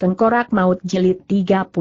Tengkorak Maut Jilid 32.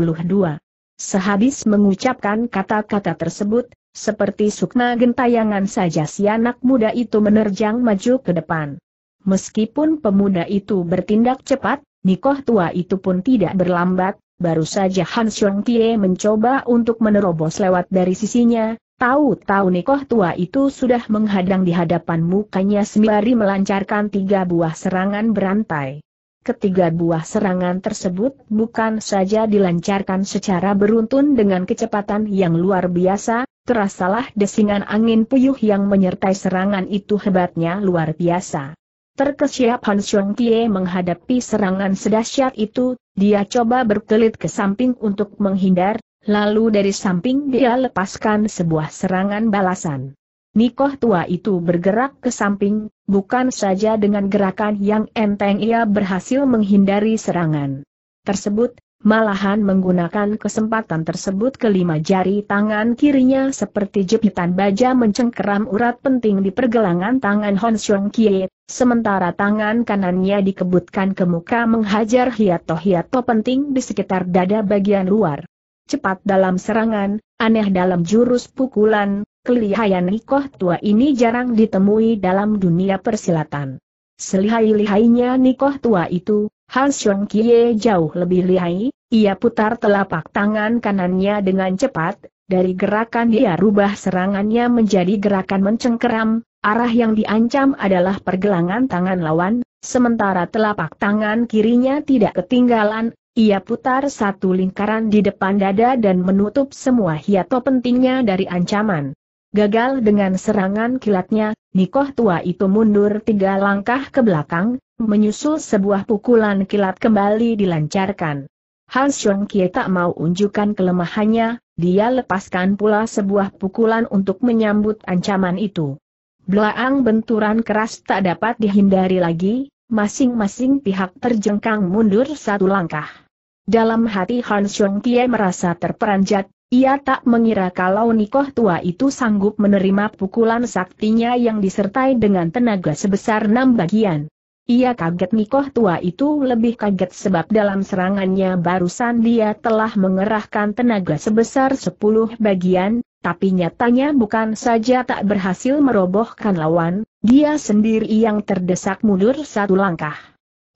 Sehabis mengucapkan kata-kata tersebut, seperti sukma gentayangan saja si anak muda itu menerjang maju ke depan. Meskipun pemuda itu bertindak cepat, Nikoh tua itu pun tidak berlambat, baru saja Han Xiong Kie mencoba untuk menerobos lewat dari sisinya, Tahu-tahu Nikoh tua itu sudah menghadang di hadapan mukanya sembari melancarkan tiga buah serangan berantai. Ketiga buah serangan tersebut bukan saja dilancarkan secara beruntun dengan kecepatan yang luar biasa, terasalah desingan angin puyuh yang menyertai serangan itu hebatnya luar biasa. Terkesiap Han Xiong Kie menghadapi serangan sedahsyat itu, dia coba berkelit ke samping untuk menghindar, Lalu dari samping dia lepaskan sebuah serangan balasan. Nikoh tua itu bergerak ke samping, bukan saja dengan gerakan yang enteng ia berhasil menghindari serangan tersebut, malahan menggunakan kesempatan tersebut kelima jari tangan kirinya seperti jepitan baja mencengkeram urat penting di pergelangan tangan Hon Xiong Kie, sementara tangan kanannya dikebutkan ke muka menghajar hiato-hiato penting di sekitar dada bagian luar. Cepat dalam serangan, aneh dalam jurus pukulan, kelihayan Nikoh tua ini jarang ditemui dalam dunia persilatan. Selihai-lihainya Nikoh tua itu, Han Xiong Kie jauh lebih lihai, ia putar telapak tangan kanannya dengan cepat, dari gerakan dia rubah serangannya menjadi gerakan mencengkeram, arah yang diancam adalah pergelangan tangan lawan, sementara telapak tangan kirinya tidak ketinggalan, ia putar satu lingkaran di depan dada dan menutup semua hiato pentingnya dari ancaman. Gagal dengan serangan kilatnya, Nikoh tua itu mundur tiga langkah ke belakang, menyusul sebuah pukulan kilat kembali dilancarkan. Han Xiong Kie tak mau unjukkan kelemahannya, dia lepaskan pula sebuah pukulan untuk menyambut ancaman itu. Belaang benturan keras tak dapat dihindari lagi, masing-masing pihak terjengkang mundur satu langkah. Dalam hati Han Xiong Kie merasa terperanjat, ia tak mengira kalau Nikoh tua itu sanggup menerima pukulan saktinya yang disertai dengan tenaga sebesar enam bagian. Ia kaget Nikoh tua itu lebih kaget sebab dalam serangannya barusan dia telah mengerahkan tenaga sebesar sepuluh bagian, tapi nyatanya bukan saja tak berhasil merobohkan lawan, dia sendiri yang terdesak mundur satu langkah.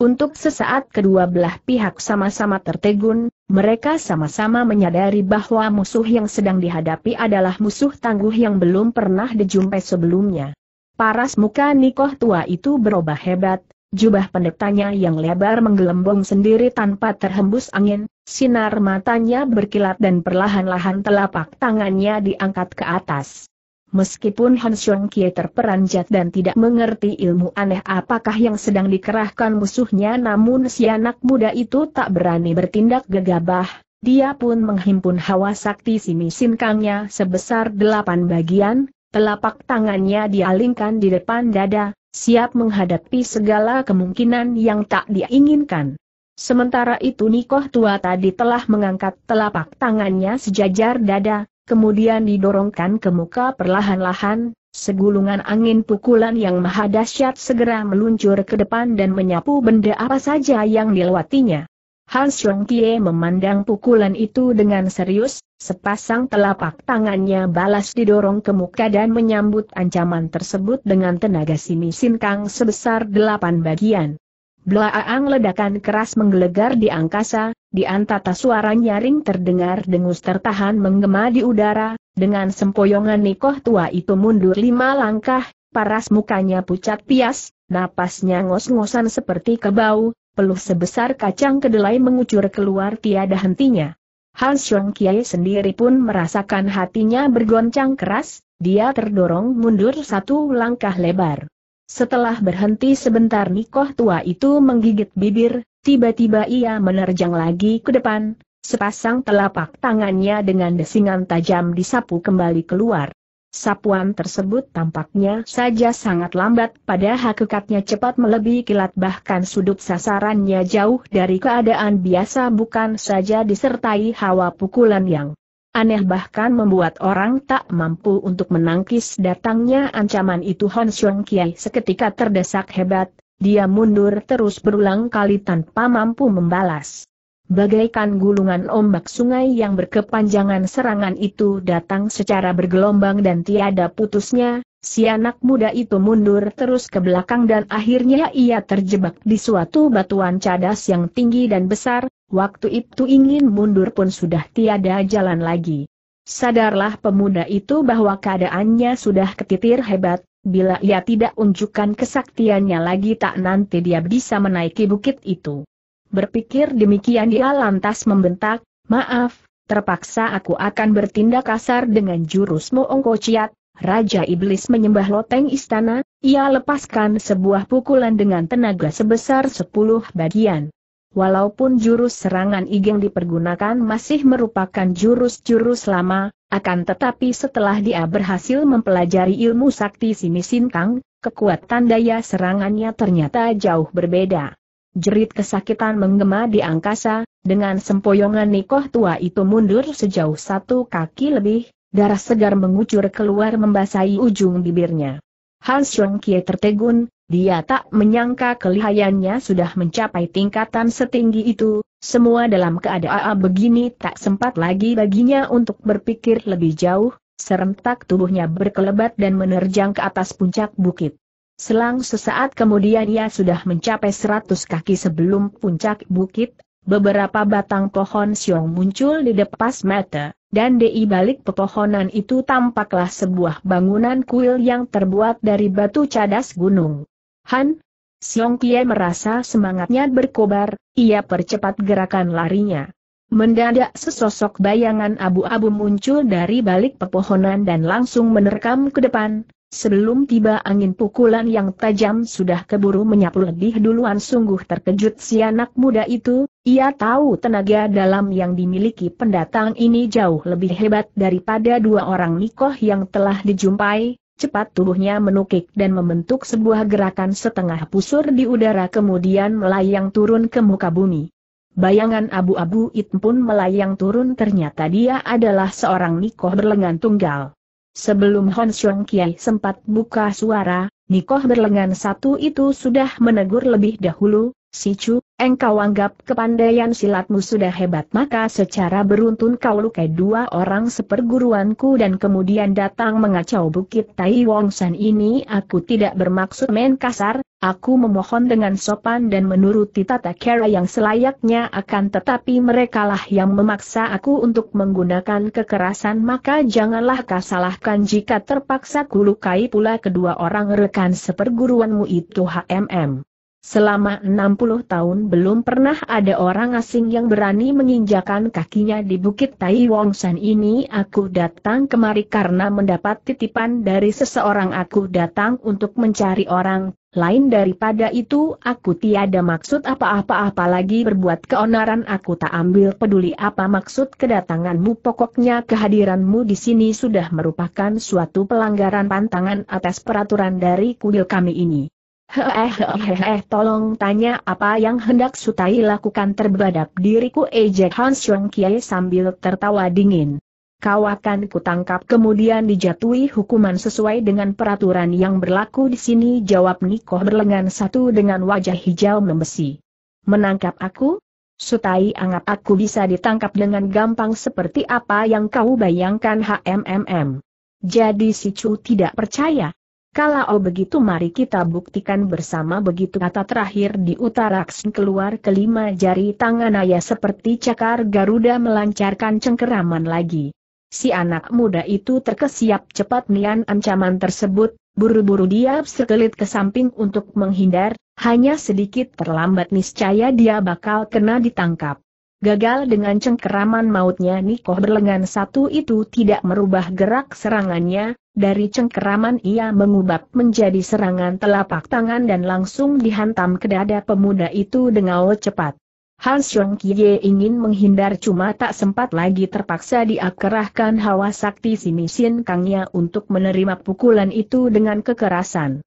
Untuk sesaat kedua belah pihak sama-sama tertegun, mereka sama-sama menyadari bahwa musuh yang sedang dihadapi adalah musuh tangguh yang belum pernah dijumpai sebelumnya. Paras muka Nikoh tua itu berubah hebat, jubah pendetanya yang lebar menggelembung sendiri tanpa terhembus angin, sinar matanya berkilat dan perlahan-lahan telapak tangannya diangkat ke atas. Meskipun Han Xiong Kie terperanjat dan tidak mengerti ilmu aneh apakah yang sedang dikerahkan musuhnya namun si anak muda itu tak berani bertindak gegabah, dia pun menghimpun hawa sakti si misinkangnya sebesar delapan bagian, telapak tangannya dialingkan di depan dada, siap menghadapi segala kemungkinan yang tak diinginkan. Sementara itu Nikoh tua tadi telah mengangkat telapak tangannya sejajar dada, kemudian didorongkan ke muka perlahan-lahan, segulungan angin pukulan yang maha dahsyat segera meluncur ke depan dan menyapu benda apa saja yang dilewatinya. Han Xiong Kie memandang pukulan itu dengan serius, sepasang telapak tangannya balas didorong ke muka dan menyambut ancaman tersebut dengan tenaga simi sinkang sebesar delapan bagian. Blaang ledakan keras menggelegar di angkasa, di antara suara nyaring terdengar dengus tertahan menggema di udara, dengan sempoyongan Nikoh tua itu mundur lima langkah, paras mukanya pucat pias, napasnya ngos-ngosan seperti kebau, peluh sebesar kacang kedelai mengucur keluar tiada hentinya. Han Xiong Kiai sendiri pun merasakan hatinya bergoncang keras, dia terdorong mundur satu langkah lebar. Setelah berhenti sebentar Nikoh tua itu menggigit bibir, tiba-tiba ia menerjang lagi ke depan, sepasang telapak tangannya dengan desingan tajam disapu kembali keluar. Sapuan tersebut tampaknya saja sangat lambat pada hakikatnya cepat melebihi kilat bahkan sudut sasarannya jauh dari keadaan biasa bukan saja disertai hawa pukulan yang Aneh bahkan membuat orang tak mampu untuk menangkis datangnya ancaman itu Hon Xiong Kiai seketika terdesak hebat, dia mundur terus berulang kali tanpa mampu membalas. Bagaikan gulungan ombak sungai yang berkepanjangan serangan itu datang secara bergelombang dan tiada putusnya, si anak muda itu mundur terus ke belakang dan akhirnya ia terjebak di suatu batuan cadas yang tinggi dan besar, waktu itu ingin mundur pun sudah tiada jalan lagi. Sadarlah pemuda itu bahwa keadaannya sudah ketitir hebat, bila ia tidak unjukkan kesaktiannya lagi tak nanti dia bisa menaiki bukit itu. Berpikir demikian dia lantas membentak, maaf, terpaksa aku akan bertindak kasar dengan jurus Moongko Ciat, Raja Iblis menyembah loteng istana, ia lepaskan sebuah pukulan dengan tenaga sebesar sepuluh bagian. Walaupun jurus serangan Igeng dipergunakan masih merupakan jurus-jurus lama, akan tetapi setelah dia berhasil mempelajari ilmu sakti Simi Sintang, kekuatan daya serangannya ternyata jauh berbeda. Jerit kesakitan menggema di angkasa, dengan sempoyongan nikoh tua itu mundur sejauh satu kaki lebih, darah segar mengucur keluar membasahi ujung bibirnya. Hans Yong Kie tertegun, dia tak menyangka kelihayannya sudah mencapai tingkatan setinggi itu, semua dalam keadaan begini tak sempat lagi baginya untuk berpikir lebih jauh, serentak tubuhnya berkelebat dan menerjang ke atas puncak bukit. Selang sesaat kemudian ia sudah mencapai seratus kaki sebelum puncak bukit, beberapa batang pohon siong muncul di depan mata, dan di balik pepohonan itu tampaklah sebuah bangunan kuil yang terbuat dari batu cadas gunung. Han, Siong Kie merasa semangatnya berkobar, ia percepat gerakan larinya. Mendadak sesosok bayangan abu-abu muncul dari balik pepohonan dan langsung menerkam ke depan, Sebelum tiba angin pukulan yang tajam sudah keburu menyapu lebih duluan sungguh terkejut si anak muda itu, ia tahu tenaga dalam yang dimiliki pendatang ini jauh lebih hebat daripada dua orang nikoh yang telah dijumpai, cepat tubuhnya menukik dan membentuk sebuah gerakan setengah pusur di udara kemudian melayang turun ke muka bumi. Bayangan abu-abu itu pun melayang turun ternyata dia adalah seorang nikoh berlengan tunggal. Sebelum Hon Xiong Kiai sempat buka suara, Nikoh berlengan satu itu sudah menegur lebih dahulu, Si Chu, engkau anggap kepandaian silatmu sudah hebat maka secara beruntun kau lukai dua orang seperguruanku dan kemudian datang mengacau bukit Tai Wong San ini aku tidak bermaksud main kasar, aku memohon dengan sopan dan menuruti tata cara yang selayaknya akan tetapi merekalah yang memaksa aku untuk menggunakan kekerasan maka janganlah kau salahkan jika terpaksa kulukai pula kedua orang rekan seperguruanmu itu HMM. Selama 60 tahun belum pernah ada orang asing yang berani menginjakan kakinya di Bukit Tai Wong San ini aku datang kemari karena mendapat titipan dari seseorang. Aku datang untuk mencari orang, lain. Daripada itu aku tiada maksud apa-apa apalagi berbuat keonaran. Aku tak ambil peduli apa maksud kedatanganmu. Pokoknya kehadiranmu di sini sudah merupakan suatu pelanggaran pantangan atas peraturan dari kuil kami ini. Hehehe tolong tanya apa yang hendak Sutai lakukan terbadap diriku ejek Hans Yong Kiai sambil tertawa dingin. Kau akan kutangkap kemudian dijatuhi hukuman sesuai dengan peraturan yang berlaku di sini jawab Nikoh berlengan satu dengan wajah hijau membesi. Menangkap aku? Sutai anggap aku bisa ditangkap dengan gampang seperti apa yang kau bayangkan HMMM. Jadi si Chu tidak percaya. Kalau begitu mari kita buktikan bersama begitu kata terakhir di utara keluar kelima jari tangan ayah seperti cakar Garuda melancarkan cengkeraman lagi. Si anak muda itu terkesiap cepat nian ancaman tersebut, buru-buru dia sekelit ke samping untuk menghindar, hanya sedikit terlambat niscaya dia bakal kena ditangkap. Gagal dengan cengkeraman mautnya Nikoh berlengan satu itu tidak merubah gerak serangannya, dari cengkeraman ia mengubah menjadi serangan telapak tangan dan langsung dihantam ke dada pemuda itu dengan cepat. Hans Yong Kie ingin menghindar cuma tak sempat lagi terpaksa diakerahkan hawa sakti si Misin Kangnya untuk menerima pukulan itu dengan kekerasan.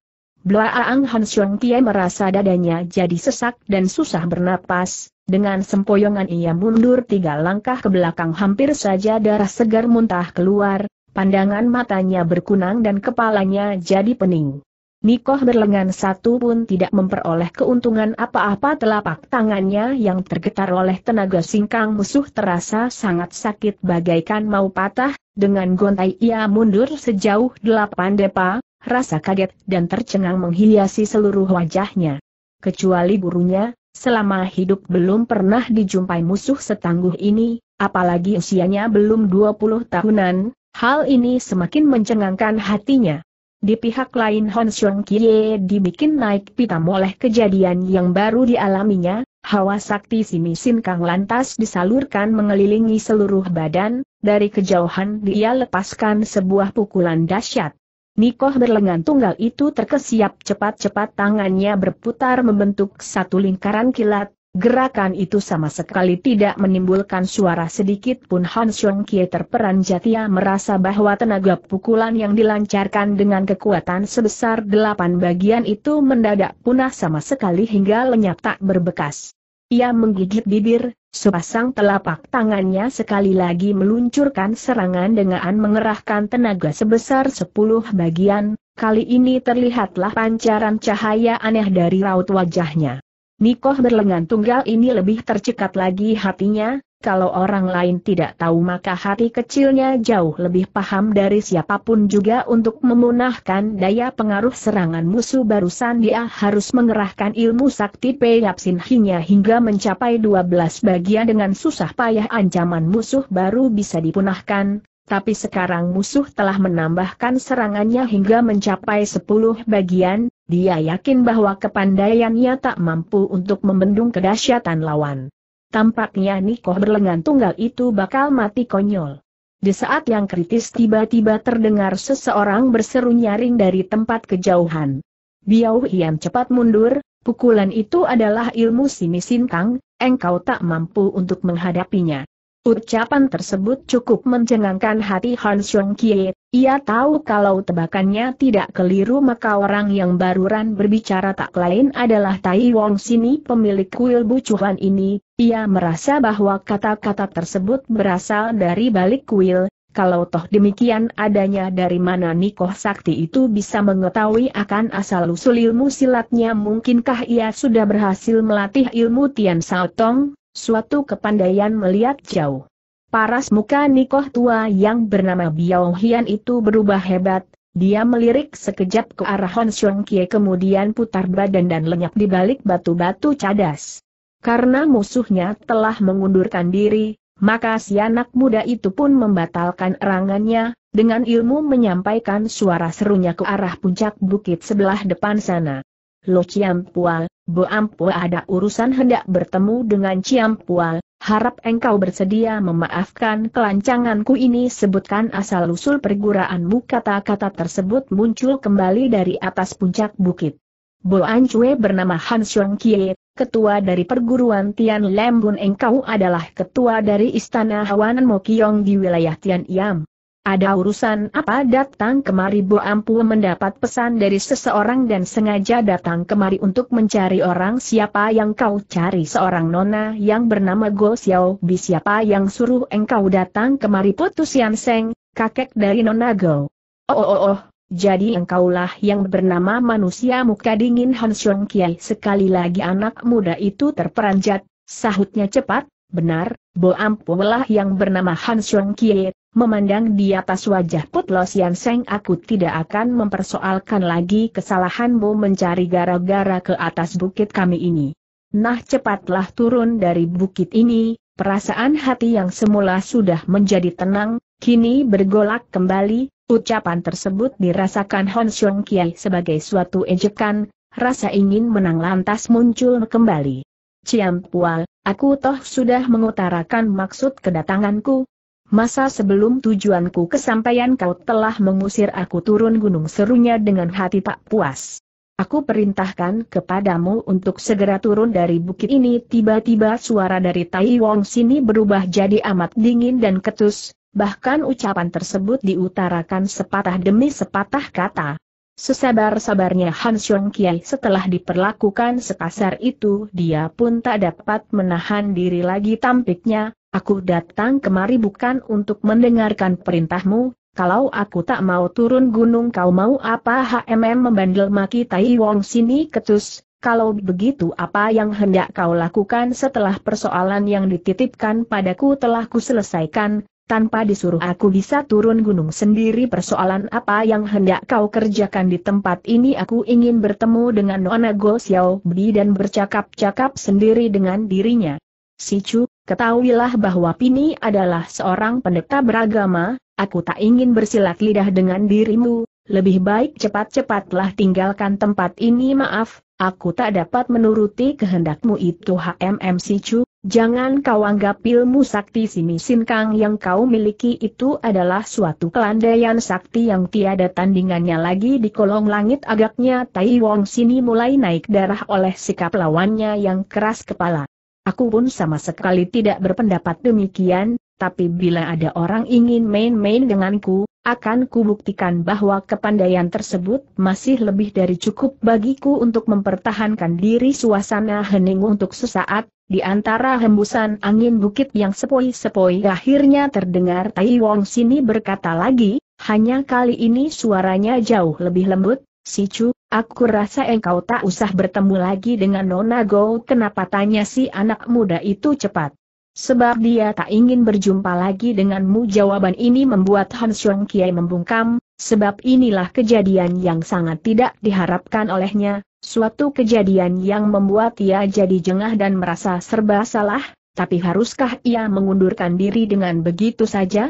Blaang Hans Yong Kie merasa dadanya jadi sesak dan susah bernapas, dengan sempoyongan ia mundur tiga langkah ke belakang hampir saja darah segar muntah keluar, pandangan matanya berkunang dan kepalanya jadi pening. Nikoh berlengan satu pun tidak memperoleh keuntungan apa-apa telapak tangannya yang tergetar oleh tenaga singkang musuh terasa sangat sakit bagaikan mau patah, dengan gontai ia mundur sejauh delapan depa, rasa kaget dan tercengang menghiasi seluruh wajahnya. Kecuali burunya, selama hidup belum pernah dijumpai musuh setangguh ini, apalagi usianya belum 20 tahunan, hal ini semakin mencengangkan hatinya. Di pihak lain Hon Xiong Kie dibikin naik pitam oleh kejadian yang baru dialaminya, hawa sakti Simi Sin Kang lantas disalurkan mengelilingi seluruh badan, dari kejauhan dia lepaskan sebuah pukulan dahsyat. Nikoh berlengan tunggal itu terkesiap cepat-cepat tangannya berputar membentuk satu lingkaran kilat, Gerakan itu sama sekali tidak menimbulkan suara sedikit pun Han Xiong Kie terperanjat ia merasa bahwa tenaga pukulan yang dilancarkan dengan kekuatan sebesar delapan bagian itu mendadak punah sama sekali hingga lenyap tak berbekas. Ia menggigit bibir, sepasang telapak tangannya sekali lagi meluncurkan serangan dengan mengerahkan tenaga sebesar sepuluh bagian, kali ini terlihatlah pancaran cahaya aneh dari raut wajahnya. Nikoh berlengan tunggal ini lebih tercekat lagi hatinya, kalau orang lain tidak tahu maka hati kecilnya jauh lebih paham dari siapa pun juga untuk memunahkan daya pengaruh serangan musuh barusan. Dia harus mengerahkan ilmu sakti Peyap Sinhinya hingga mencapai 12 bagian dengan susah payah ancaman musuh baru bisa dipunahkan, tapi sekarang musuh telah menambahkan serangannya hingga mencapai 10 bagian, dia yakin bahwa kepandaiannya tak mampu untuk membendung kedahsyatan lawan. Tampaknya Nikoh berlengan tunggal itu bakal mati konyol. Di saat yang kritis tiba-tiba terdengar seseorang berseru nyaring dari tempat kejauhan. Biau Hian cepat mundur, pukulan itu adalah ilmu simisin Kang, engkau tak mampu untuk menghadapinya. Ucapan tersebut cukup mencengangkan hati Han Xiong Kie, ia tahu kalau tebakannya tidak keliru maka orang yang baruran berbicara tak lain adalah Tai Wong Sini pemilik kuil bucuhan ini, ia merasa bahwa kata-kata tersebut berasal dari balik kuil, kalau toh demikian adanya dari mana Nikoh Sakti itu bisa mengetahui akan asal-usul ilmu silatnya mungkinkah ia sudah berhasil melatih ilmu Tian Sao Tong, suatu kepandaian melihat jauh. Paras muka Nikoh tua yang bernama Biao Hian itu berubah hebat, dia melirik sekejap ke arah Hon Xiong Kie kemudian putar badan dan lenyap di balik batu-batu cadas. Karena musuhnya telah mengundurkan diri, maka si anak muda itu pun membatalkan erangannya, dengan ilmu menyampaikan suara serunya ke arah puncak bukit sebelah depan sana. Lo Ciampual, Bo Ampua ada urusan hendak bertemu dengan Ciampual, harap engkau bersedia memaafkan kelancanganku ini sebutkan asal-usul perguraanmu kata-kata tersebut muncul kembali dari atas puncak bukit. Bo Ancue bernama Han Xiong Kie, ketua dari perguruan Tian Lembun engkau adalah ketua dari Istana Hawanan Mokyong di wilayah Tian Iam. Ada urusan apa datang kemari? Bo Ampu mendapat pesan dari seseorang dan sengaja datang kemari untuk mencari orang. Siapa yang kau cari? Seorang nona yang bernama Go Xiao. Bi siapa yang suruh engkau datang kemari? Putus Yan Seng, kakek dari nona Go. Oh oh oh, oh jadi engkaulah yang bernama manusia muka dingin Han Xiong Kiai. Sekali lagi anak muda itu terperanjat, sahutnya cepat, benar, Bo Ampu lah yang bernama Han Xiong Kiai, Memandang di atas wajah Putlos Yan Seng aku tidak akan mempersoalkan lagi kesalahanmu mencari gara-gara ke atas bukit kami ini. Nah cepatlah turun dari bukit ini, perasaan hati yang semula sudah menjadi tenang, kini bergolak kembali, ucapan tersebut dirasakan Hon Xiong Kiai sebagai suatu ejekan, rasa ingin menang lantas muncul kembali. Ciam Pual, aku toh sudah mengutarakan maksud kedatanganku, Masa sebelum tujuanku kesampaian kau telah mengusir aku turun gunung serunya dengan hati tak puas. Aku perintahkan kepadamu untuk segera turun dari bukit ini tiba-tiba suara dari Tai Wong sini berubah jadi amat dingin dan ketus, bahkan ucapan tersebut diutarakan sepatah demi sepatah kata. Sesabar-sabarnya Han Xiong Kiai setelah diperlakukan sekasar itu dia pun tak dapat menahan diri lagi tampiknya, Aku datang kemari bukan untuk mendengarkan perintahmu, kalau aku tak mau turun gunung kau mau apa? HMM membandel maki Tai Wong sini ketus, kalau begitu apa yang hendak kau lakukan setelah persoalan yang dititipkan padaku telah kuselesaikan, tanpa disuruh aku bisa turun gunung sendiri. Persoalan apa yang hendak kau kerjakan di tempat ini? Aku ingin bertemu dengan Nona Go Xiao Bi dan bercakap-cakap sendiri dengan dirinya. Si Chu, ketahuilah bahwa Pini adalah seorang pendeta beragama, Aku tak ingin bersilat lidah dengan dirimu, lebih baik cepat-cepatlah tinggalkan tempat ini maaf, aku tak dapat menuruti kehendakmu itu HMM Sicu, jangan kau anggap ilmu sakti sini sinkang yang kau miliki itu adalah suatu kelandaian sakti yang tiada tandingannya lagi di kolong langit. Agaknya Tai Wong sini mulai naik darah oleh sikap lawannya yang keras kepala. Aku pun sama sekali tidak berpendapat demikian, tapi bila ada orang ingin main-main denganku, akan kubuktikan bahwa kepandaian tersebut masih lebih dari cukup bagiku untuk mempertahankan diri suasana hening untuk sesaat, di antara hembusan angin bukit yang sepoi-sepoi akhirnya terdengar Tai Wong sini berkata lagi, hanya kali ini suaranya jauh lebih lembut, Si Chu, aku rasa engkau tak usah bertemu lagi dengan Nona Go kenapa tanya si anak muda itu cepat. Sebab dia tak ingin berjumpa lagi denganmu. Jawaban ini membuat Han Xiong Kiai membungkam, sebab inilah kejadian yang sangat tidak diharapkan olehnya, suatu kejadian yang membuat ia jadi jengah dan merasa serba salah, tapi haruskah ia mengundurkan diri dengan begitu saja?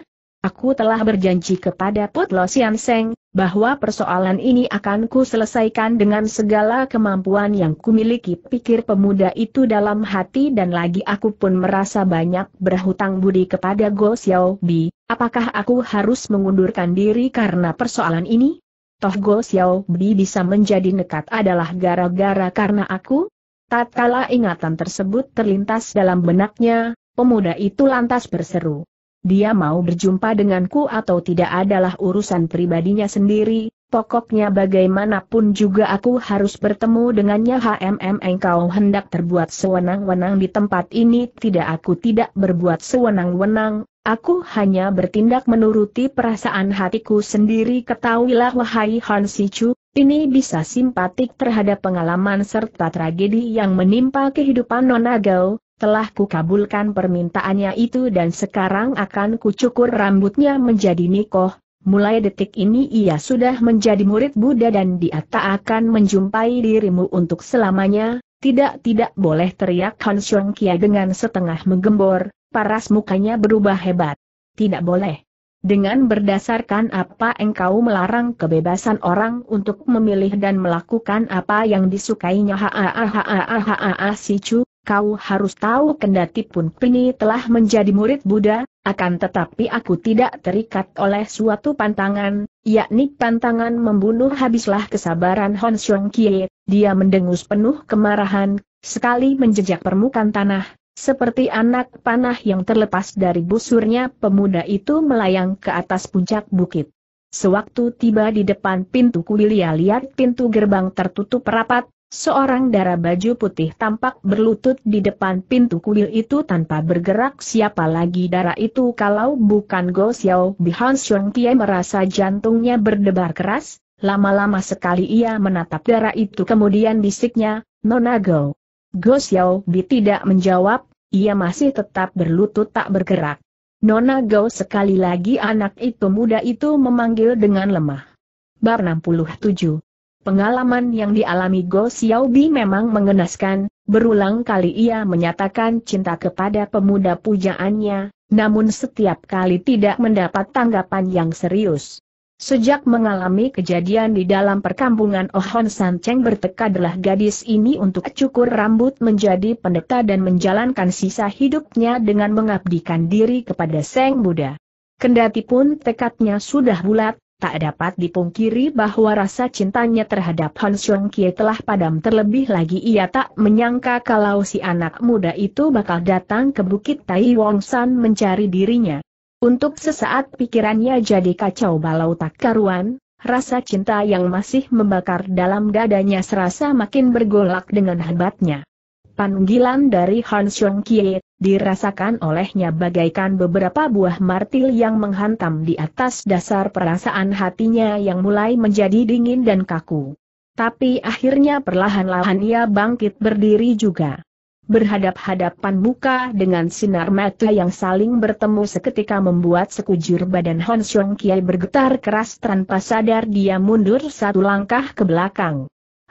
Aku telah berjanji kepada Put Lo Sian Seng, bahwa persoalan ini akan ku selesaikan dengan segala kemampuan yang kumiliki pikir pemuda itu dalam hati dan lagi aku pun merasa banyak berhutang budi kepada Go Xiao Bi, apakah aku harus mengundurkan diri karena persoalan ini? Toh Go Xiao Bi bisa menjadi nekat adalah gara-gara karena aku? Tatkala ingatan tersebut terlintas dalam benaknya, pemuda itu lantas berseru dia mau berjumpa denganku atau tidak adalah urusan pribadinya sendiri, pokoknya bagaimanapun juga aku harus bertemu dengannya. HMM engkau hendak terbuat sewenang-wenang di tempat ini? Tidak aku tidak berbuat sewenang-wenang, aku hanya bertindak menuruti perasaan hatiku sendiri. Ketahuilah wahai Han Sichu, ini bisa simpatik terhadap pengalaman serta tragedi yang menimpa kehidupan Nona Gao, telah kukabulkan permintaannya itu dan sekarang akan kucukur rambutnya menjadi nikoh, mulai detik ini ia sudah menjadi murid Buddha dan dia tak akan menjumpai dirimu untuk selamanya, tidak-tidak boleh teriak Han Xiong Kia dengan setengah menggembor, paras mukanya berubah hebat. Tidak boleh. Dengan berdasarkan apa engkau melarang kebebasan orang untuk memilih dan melakukan apa yang disukainya ha ha ha ha ha ha si Chu, kau harus tahu kendati pun Pini telah menjadi murid Buddha, akan tetapi aku tidak terikat oleh suatu pantangan, yakni pantangan membunuh habislah kesabaran Hon Xiong Kie, dia mendengus penuh kemarahan, sekali menjejak permukaan tanah, seperti anak panah yang terlepas dari busurnya pemuda itu melayang ke atas puncak bukit. Sewaktu tiba di depan pintu kuilia lihat pintu gerbang tertutup rapat, Seorang darah baju putih tampak berlutut di depan pintu kuil itu tanpa bergerak siapa lagi darah itu kalau bukan Go Xiao Bihan Xiong Tie merasa jantungnya berdebar keras, lama-lama sekali ia menatap darah itu kemudian bisiknya, Nona Go. Go Xiao Bi tidak menjawab, ia masih tetap berlutut tak bergerak. Nona Go sekali lagi anak itu muda itu memanggil dengan lemah. Bar 67 Pengalaman yang dialami Go Xiaobi memang mengenaskan, berulang kali ia menyatakan cinta kepada pemuda pujaannya, namun setiap kali tidak mendapat tanggapan yang serius. Sejak mengalami kejadian di dalam perkampungan Ohon San Cheng bertekadlah gadis ini untuk cukur rambut menjadi pendeta dan menjalankan sisa hidupnya dengan mengabdikan diri kepada Seng Buddha. Kendati pun tekadnya sudah bulat, tak dapat dipungkiri bahwa rasa cintanya terhadap Han Xiong Kie telah padam terlebih lagi ia tak menyangka kalau si anak muda itu bakal datang ke Bukit Tai Wong San mencari dirinya. Untuk sesaat pikirannya jadi kacau balau tak karuan, rasa cinta yang masih membakar dalam dadanya serasa makin bergolak dengan hebatnya. Panggilan dari Han Xiong Kie, dirasakan olehnya bagaikan beberapa buah martil yang menghantam di atas dasar perasaan hatinya yang mulai menjadi dingin dan kaku. Tapi akhirnya perlahan-lahan ia bangkit berdiri juga. Berhadap-hadapan muka dengan sinar mata yang saling bertemu seketika membuat sekujur badan Han Xiong Kie bergetar keras tanpa sadar dia mundur satu langkah ke belakang.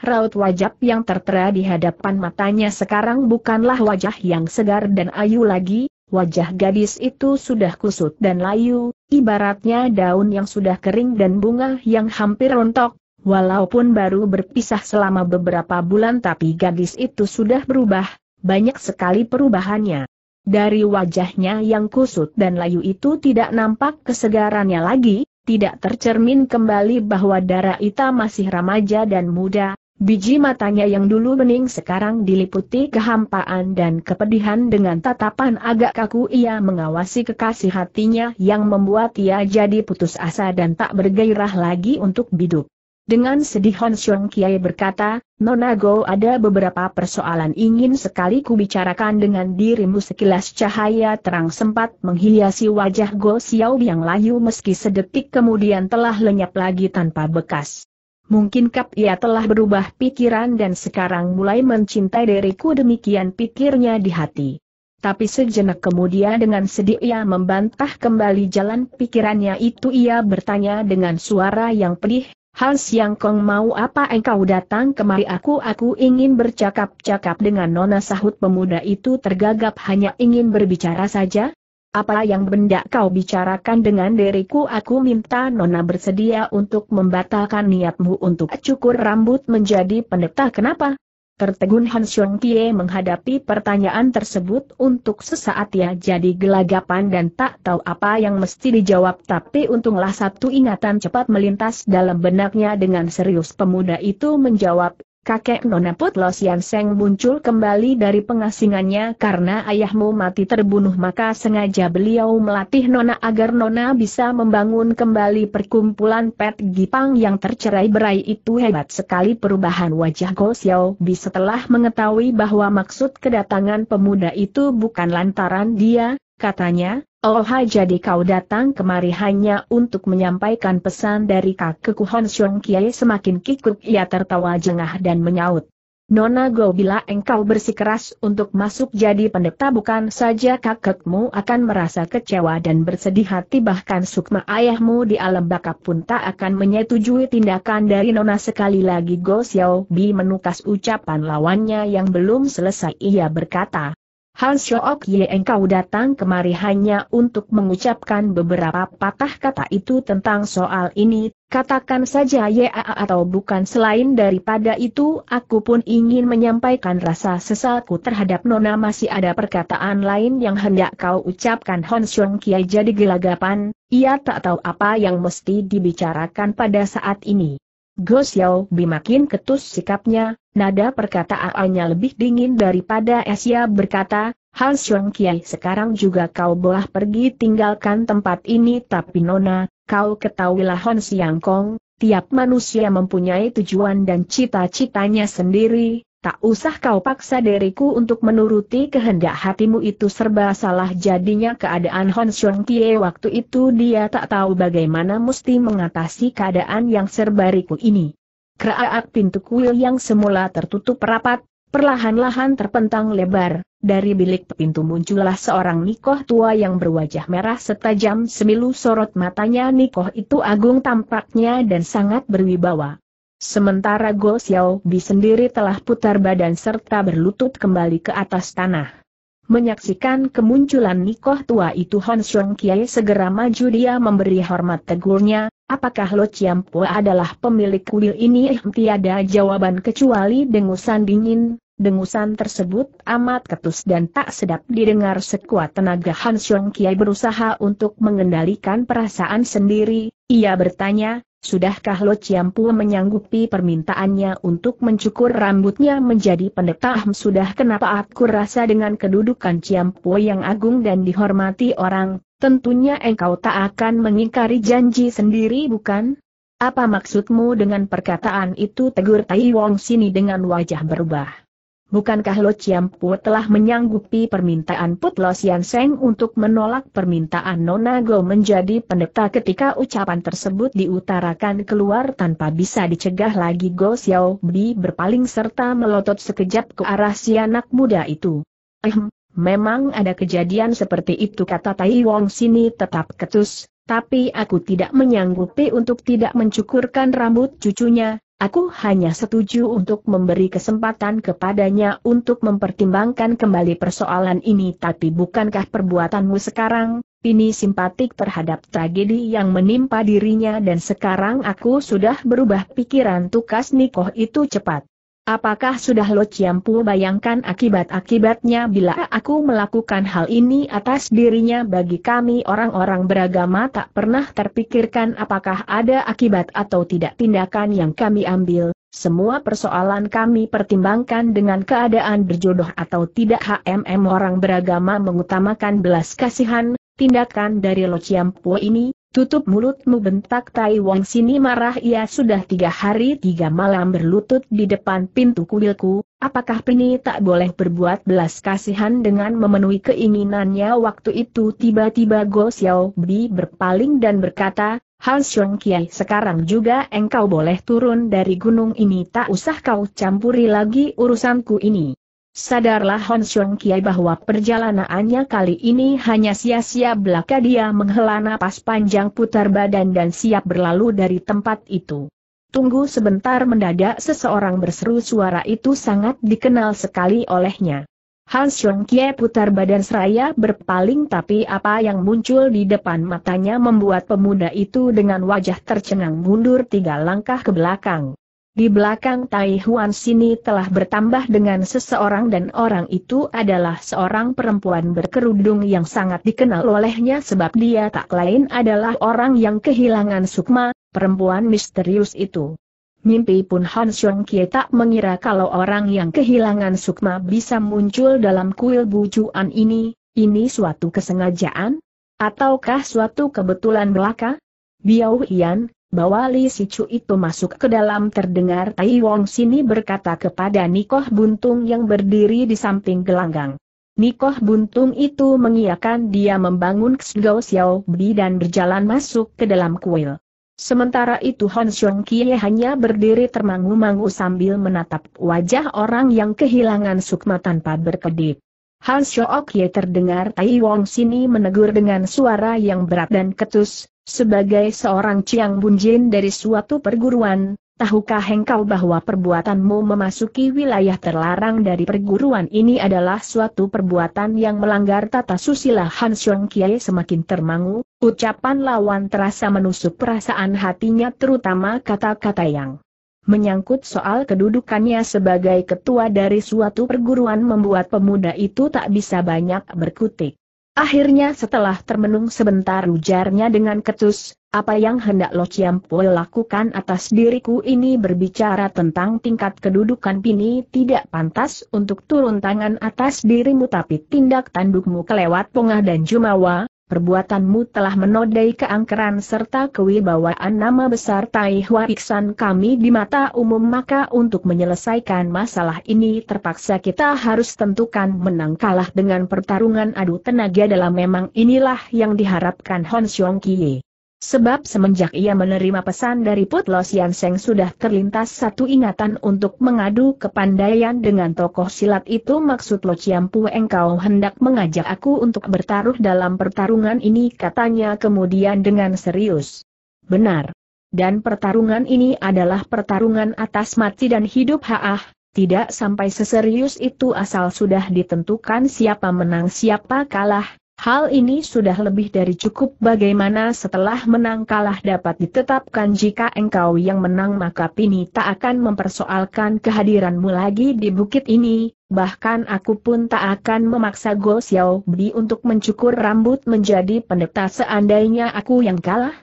Raut wajah yang tertera di hadapan matanya sekarang bukanlah wajah yang segar dan ayu lagi, wajah gadis itu sudah kusut dan layu, ibaratnya daun yang sudah kering dan bunga yang hampir rontok, walaupun baru berpisah selama beberapa bulan tapi gadis itu sudah berubah, banyak sekali perubahannya. Dari wajahnya yang kusut dan layu itu tidak nampak kesegarannya lagi, tidak tercermin kembali bahwa darah Ita masih remaja dan muda, Biji matanya yang dulu bening sekarang diliputi kehampaan dan kepedihan dengan tatapan agak kaku ia mengawasi kekasih hatinya yang membuat ia jadi putus asa dan tak bergairah lagi untuk hidup. Dengan sedih Hon Xiong Kiai berkata, Nona Go ada beberapa persoalan ingin sekali kubicarakan dengan dirimu sekilas cahaya terang sempat menghiasi wajah Go Xiao yang layu meski sedetik kemudian telah lenyap lagi tanpa bekas. Mungkinkah ia telah berubah pikiran dan sekarang mulai mencintai diriku demikian pikirnya di hati. Tapi sejenak kemudian dengan sedih ia membantah kembali jalan pikirannya itu ia bertanya dengan suara yang pedih, Hans Yang Kong mau apa engkau datang kemari aku aku ingin bercakap-cakap dengan nona sahut pemuda itu tergagap hanya ingin berbicara saja, apa yang benda kau bicarakan dengan diriku? Aku minta nona bersedia untuk membatalkan niatmu untuk cukur rambut menjadi pendeta kenapa? Tertegun Han Xiong Kie menghadapi pertanyaan tersebut untuk sesaat ya jadi gelagapan dan tak tahu apa yang mesti dijawab. Tapi untunglah satu ingatan cepat melintas dalam benaknya dengan serius pemuda itu menjawab, kakek Nona Putlo Sian Seng muncul kembali dari pengasingannya karena ayahmu mati terbunuh maka sengaja beliau melatih Nona agar Nona bisa membangun kembali perkumpulan Pet Gipang yang tercerai berai itu hebat sekali. Perubahan wajah Go Xiao Bi setelah mengetahui bahwa maksud kedatangan pemuda itu bukan lantaran dia, katanya, Oh jadi kau datang kemari hanya untuk menyampaikan pesan dari kakekku Hon Xiong Kiai semakin kikuk ia tertawa jengah dan menyaut. Nona Go bila engkau bersikeras untuk masuk jadi pendeta bukan saja kakekmu akan merasa kecewa dan bersedih hati bahkan sukma ayahmu di alam baka pun tak akan menyetujui tindakan dari Nona sekali lagi Go Xiao Bi menukas ucapan lawannya yang belum selesai ia berkata. Han Shook Ye engkau datang kemari hanya untuk mengucapkan beberapa patah kata itu tentang soal ini, katakan saja ya atau bukan selain daripada itu aku pun ingin menyampaikan rasa sesalku terhadap Nona. Masih ada perkataan lain yang hendak kau ucapkan Hon Xiong Kiai jadi gelagapan, ia tak tahu apa yang mesti dibicarakan pada saat ini. Go Xiao bimakin ketus sikapnya, nada perkataannya lebih dingin daripada Asia berkata, Han Xiong Kiai sekarang juga kau boleh pergi tinggalkan tempat ini tapi Nona, kau ketahuilah Hon Siang Kong, tiap manusia mempunyai tujuan dan cita-citanya sendiri, tak usah kau paksa diriku untuk menuruti kehendak hatimu itu serba salah jadinya keadaan Hon Xiong Kie waktu itu dia tak tahu bagaimana mesti mengatasi keadaan yang serba riku ini. Keraat pintu kuil yang semula tertutup rapat, perlahan-lahan terpentang lebar, dari bilik pintu muncullah seorang nikoh tua yang berwajah merah setajam semilu sorot matanya nikoh itu agung tampaknya dan sangat berwibawa. Sementara Go Xiao Bi sendiri telah putar badan serta berlutut kembali ke atas tanah. Menyaksikan kemunculan nikoh tua itu Hon Xiong Kiai segera maju dia memberi hormat tegurnya, apakah Lo Chiampo adalah pemilik kuil ini? Tiada jawaban kecuali dengusan dingin, dengusan tersebut amat ketus dan tak sedap didengar sekuat tenaga Han Xiong Kiai berusaha untuk mengendalikan perasaan sendiri, ia bertanya, Sudahkah Lo Ciampu menyanggupi permintaannya untuk mencukur rambutnya menjadi pendeta? Sudah kenapa aku rasa dengan kedudukan Ciampu yang agung dan dihormati orang, tentunya engkau tak akan mengingkari janji sendiri bukan? Apa maksudmu dengan perkataan itu tegur Tai Wong sini dengan wajah berubah? Bukankah Lo Chiampu telah menyanggupi permintaan Put Lo Sian Seng untuk menolak permintaan Nona Go menjadi pendeta ketika ucapan tersebut diutarakan keluar tanpa bisa dicegah lagi Go Xiao Bi berpaling serta melotot sekejap ke arah si anak muda itu. Ehm, memang ada kejadian seperti itu kata Tai Wong sini tetap ketus, tapi aku tidak menyanggupi untuk tidak mencukurkan rambut cucunya, Aku hanya setuju untuk memberi kesempatan kepadanya untuk mempertimbangkan kembali persoalan ini tapi bukankah perbuatanmu sekarang, ini simpatik terhadap tragedi yang menimpa dirinya dan sekarang aku sudah berubah pikiran tukas Nikoh itu cepat. Apakah sudah Lo Ciampu bayangkan akibat-akibatnya bila aku melakukan hal ini atas dirinya? Bagi kami orang-orang beragama tak pernah terpikirkan apakah ada akibat atau tidak tindakan yang kami ambil, semua persoalan kami pertimbangkan dengan keadaan berjodoh atau tidak. HMM orang beragama mengutamakan belas kasihan, tindakan dari Lo Ciampu ini, Tutup mulutmu bentak Tai Wong sini marah ia sudah tiga hari tiga malam berlutut di depan pintu kuilku, apakah Pini tak boleh berbuat belas kasihan dengan memenuhi keinginannya? Waktu itu tiba-tiba Go Xiao Bi berpaling dan berkata, Han Xiong Kiai sekarang juga engkau boleh turun dari gunung ini. Tak usah kau campuri lagi urusanku ini. Sadarlah Hon Xiong Kiai bahwa perjalanannya kali ini hanya sia-sia belaka dia menghela napas panjang putar badan dan siap berlalu dari tempat itu. Tunggu sebentar mendadak seseorang berseru suara itu sangat dikenal sekali olehnya. Han Xiong Kiai putar badan seraya berpaling tapi apa yang muncul di depan matanya membuat pemuda itu dengan wajah tercengang mundur tiga langkah ke belakang. Di belakang Tai Huan sini telah bertambah dengan seseorang dan orang itu adalah seorang perempuan berkerudung yang sangat dikenal olehnya sebab dia tak lain adalah orang yang kehilangan sukma, perempuan misterius itu. Mimpi pun Han Xiong Kie tak mengira kalau orang yang kehilangan sukma bisa muncul dalam kuil bujuan ini, ini suatu kesengajaan? Ataukah suatu kebetulan belaka? Biao Hian, bahwa Li Sicu itu masuk ke dalam terdengar Tai Wong sini berkata kepada Nikoh Buntung yang berdiri di samping gelanggang. Nikoh Buntung itu mengiyakan dia membangun Ksgao Xiao Bi dan berjalan masuk ke dalam kuil. Sementara itu Hon Xiong Kie hanya berdiri termangu-mangu sambil menatap wajah orang yang kehilangan sukma tanpa berkedip. Han Xiong Kie terdengar Tai Wong sini menegur dengan suara yang berat dan ketus, sebagai seorang Chiang Bunjin dari suatu perguruan, tahukah engkau bahwa perbuatanmu memasuki wilayah terlarang dari perguruan ini adalah suatu perbuatan yang melanggar tata susila? Han Xiong Kiai semakin termangu, ucapan lawan terasa menusuk perasaan hatinya terutama kata-kata yang menyangkut soal kedudukannya sebagai ketua dari suatu perguruan membuat pemuda itu tak bisa banyak berkutik. Akhirnya setelah termenung sebentar ujarnya dengan ketus, apa yang hendak Lo Ciampo lakukan atas diriku ini berbicara tentang tingkat kedudukan Pini tidak pantas untuk turun tangan atas dirimu tapi tindak tandukmu kelewat pongah dan jumawa, perbuatanmu telah menodai keangkeran serta kewibawaan nama besar Tai Hua Iksan kami di mata umum maka untuk menyelesaikan masalah ini terpaksa kita harus tentukan menang kalah dengan pertarungan adu tenaga dalam memang inilah yang diharapkan Hon Xiong Kie. Sebab semenjak ia menerima pesan dari Put Lo Sian Seng sudah terlintas satu ingatan untuk mengadu kepandaian dengan tokoh silat itu maksud Lo Ciampu engkau hendak mengajak aku untuk bertaruh dalam pertarungan ini katanya kemudian dengan serius. Benar. Dan pertarungan ini adalah pertarungan atas mati dan hidup haah, tidak sampai seserius itu asal sudah ditentukan siapa menang siapa kalah, Hal ini sudah lebih dari cukup bagaimana setelah menang kalah dapat ditetapkan jika engkau yang menang maka Pini tak akan mempersoalkan kehadiranmu lagi di bukit ini, bahkan aku pun tak akan memaksa Go Xiao Bi untuk mencukur rambut menjadi pendeta seandainya aku yang kalah.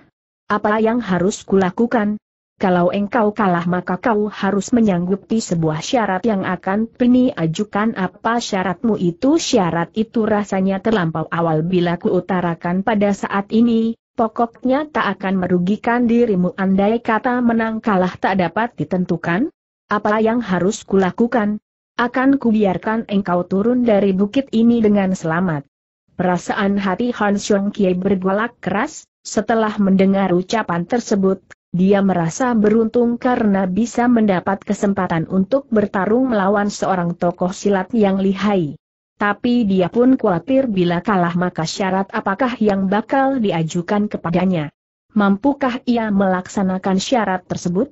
Apa yang harus kulakukan? Kalau engkau kalah maka kau harus menyanggupi sebuah syarat yang akan Peni ajukan apa syaratmu itu syarat itu rasanya terlampau awal bila kuutarakan pada saat ini, pokoknya tak akan merugikan dirimu andai kata menang kalah tak dapat ditentukan? Apa yang harus kulakukan? Akan kubiarkan engkau turun dari bukit ini dengan selamat. Perasaan hati Han Xiong Kie bergolak keras, setelah mendengar ucapan tersebut, dia merasa beruntung karena bisa mendapat kesempatan untuk bertarung melawan seorang tokoh silat yang lihai. Tapi dia pun khawatir bila kalah maka syarat apakah yang bakal diajukan kepadanya. Mampukah ia melaksanakan syarat tersebut?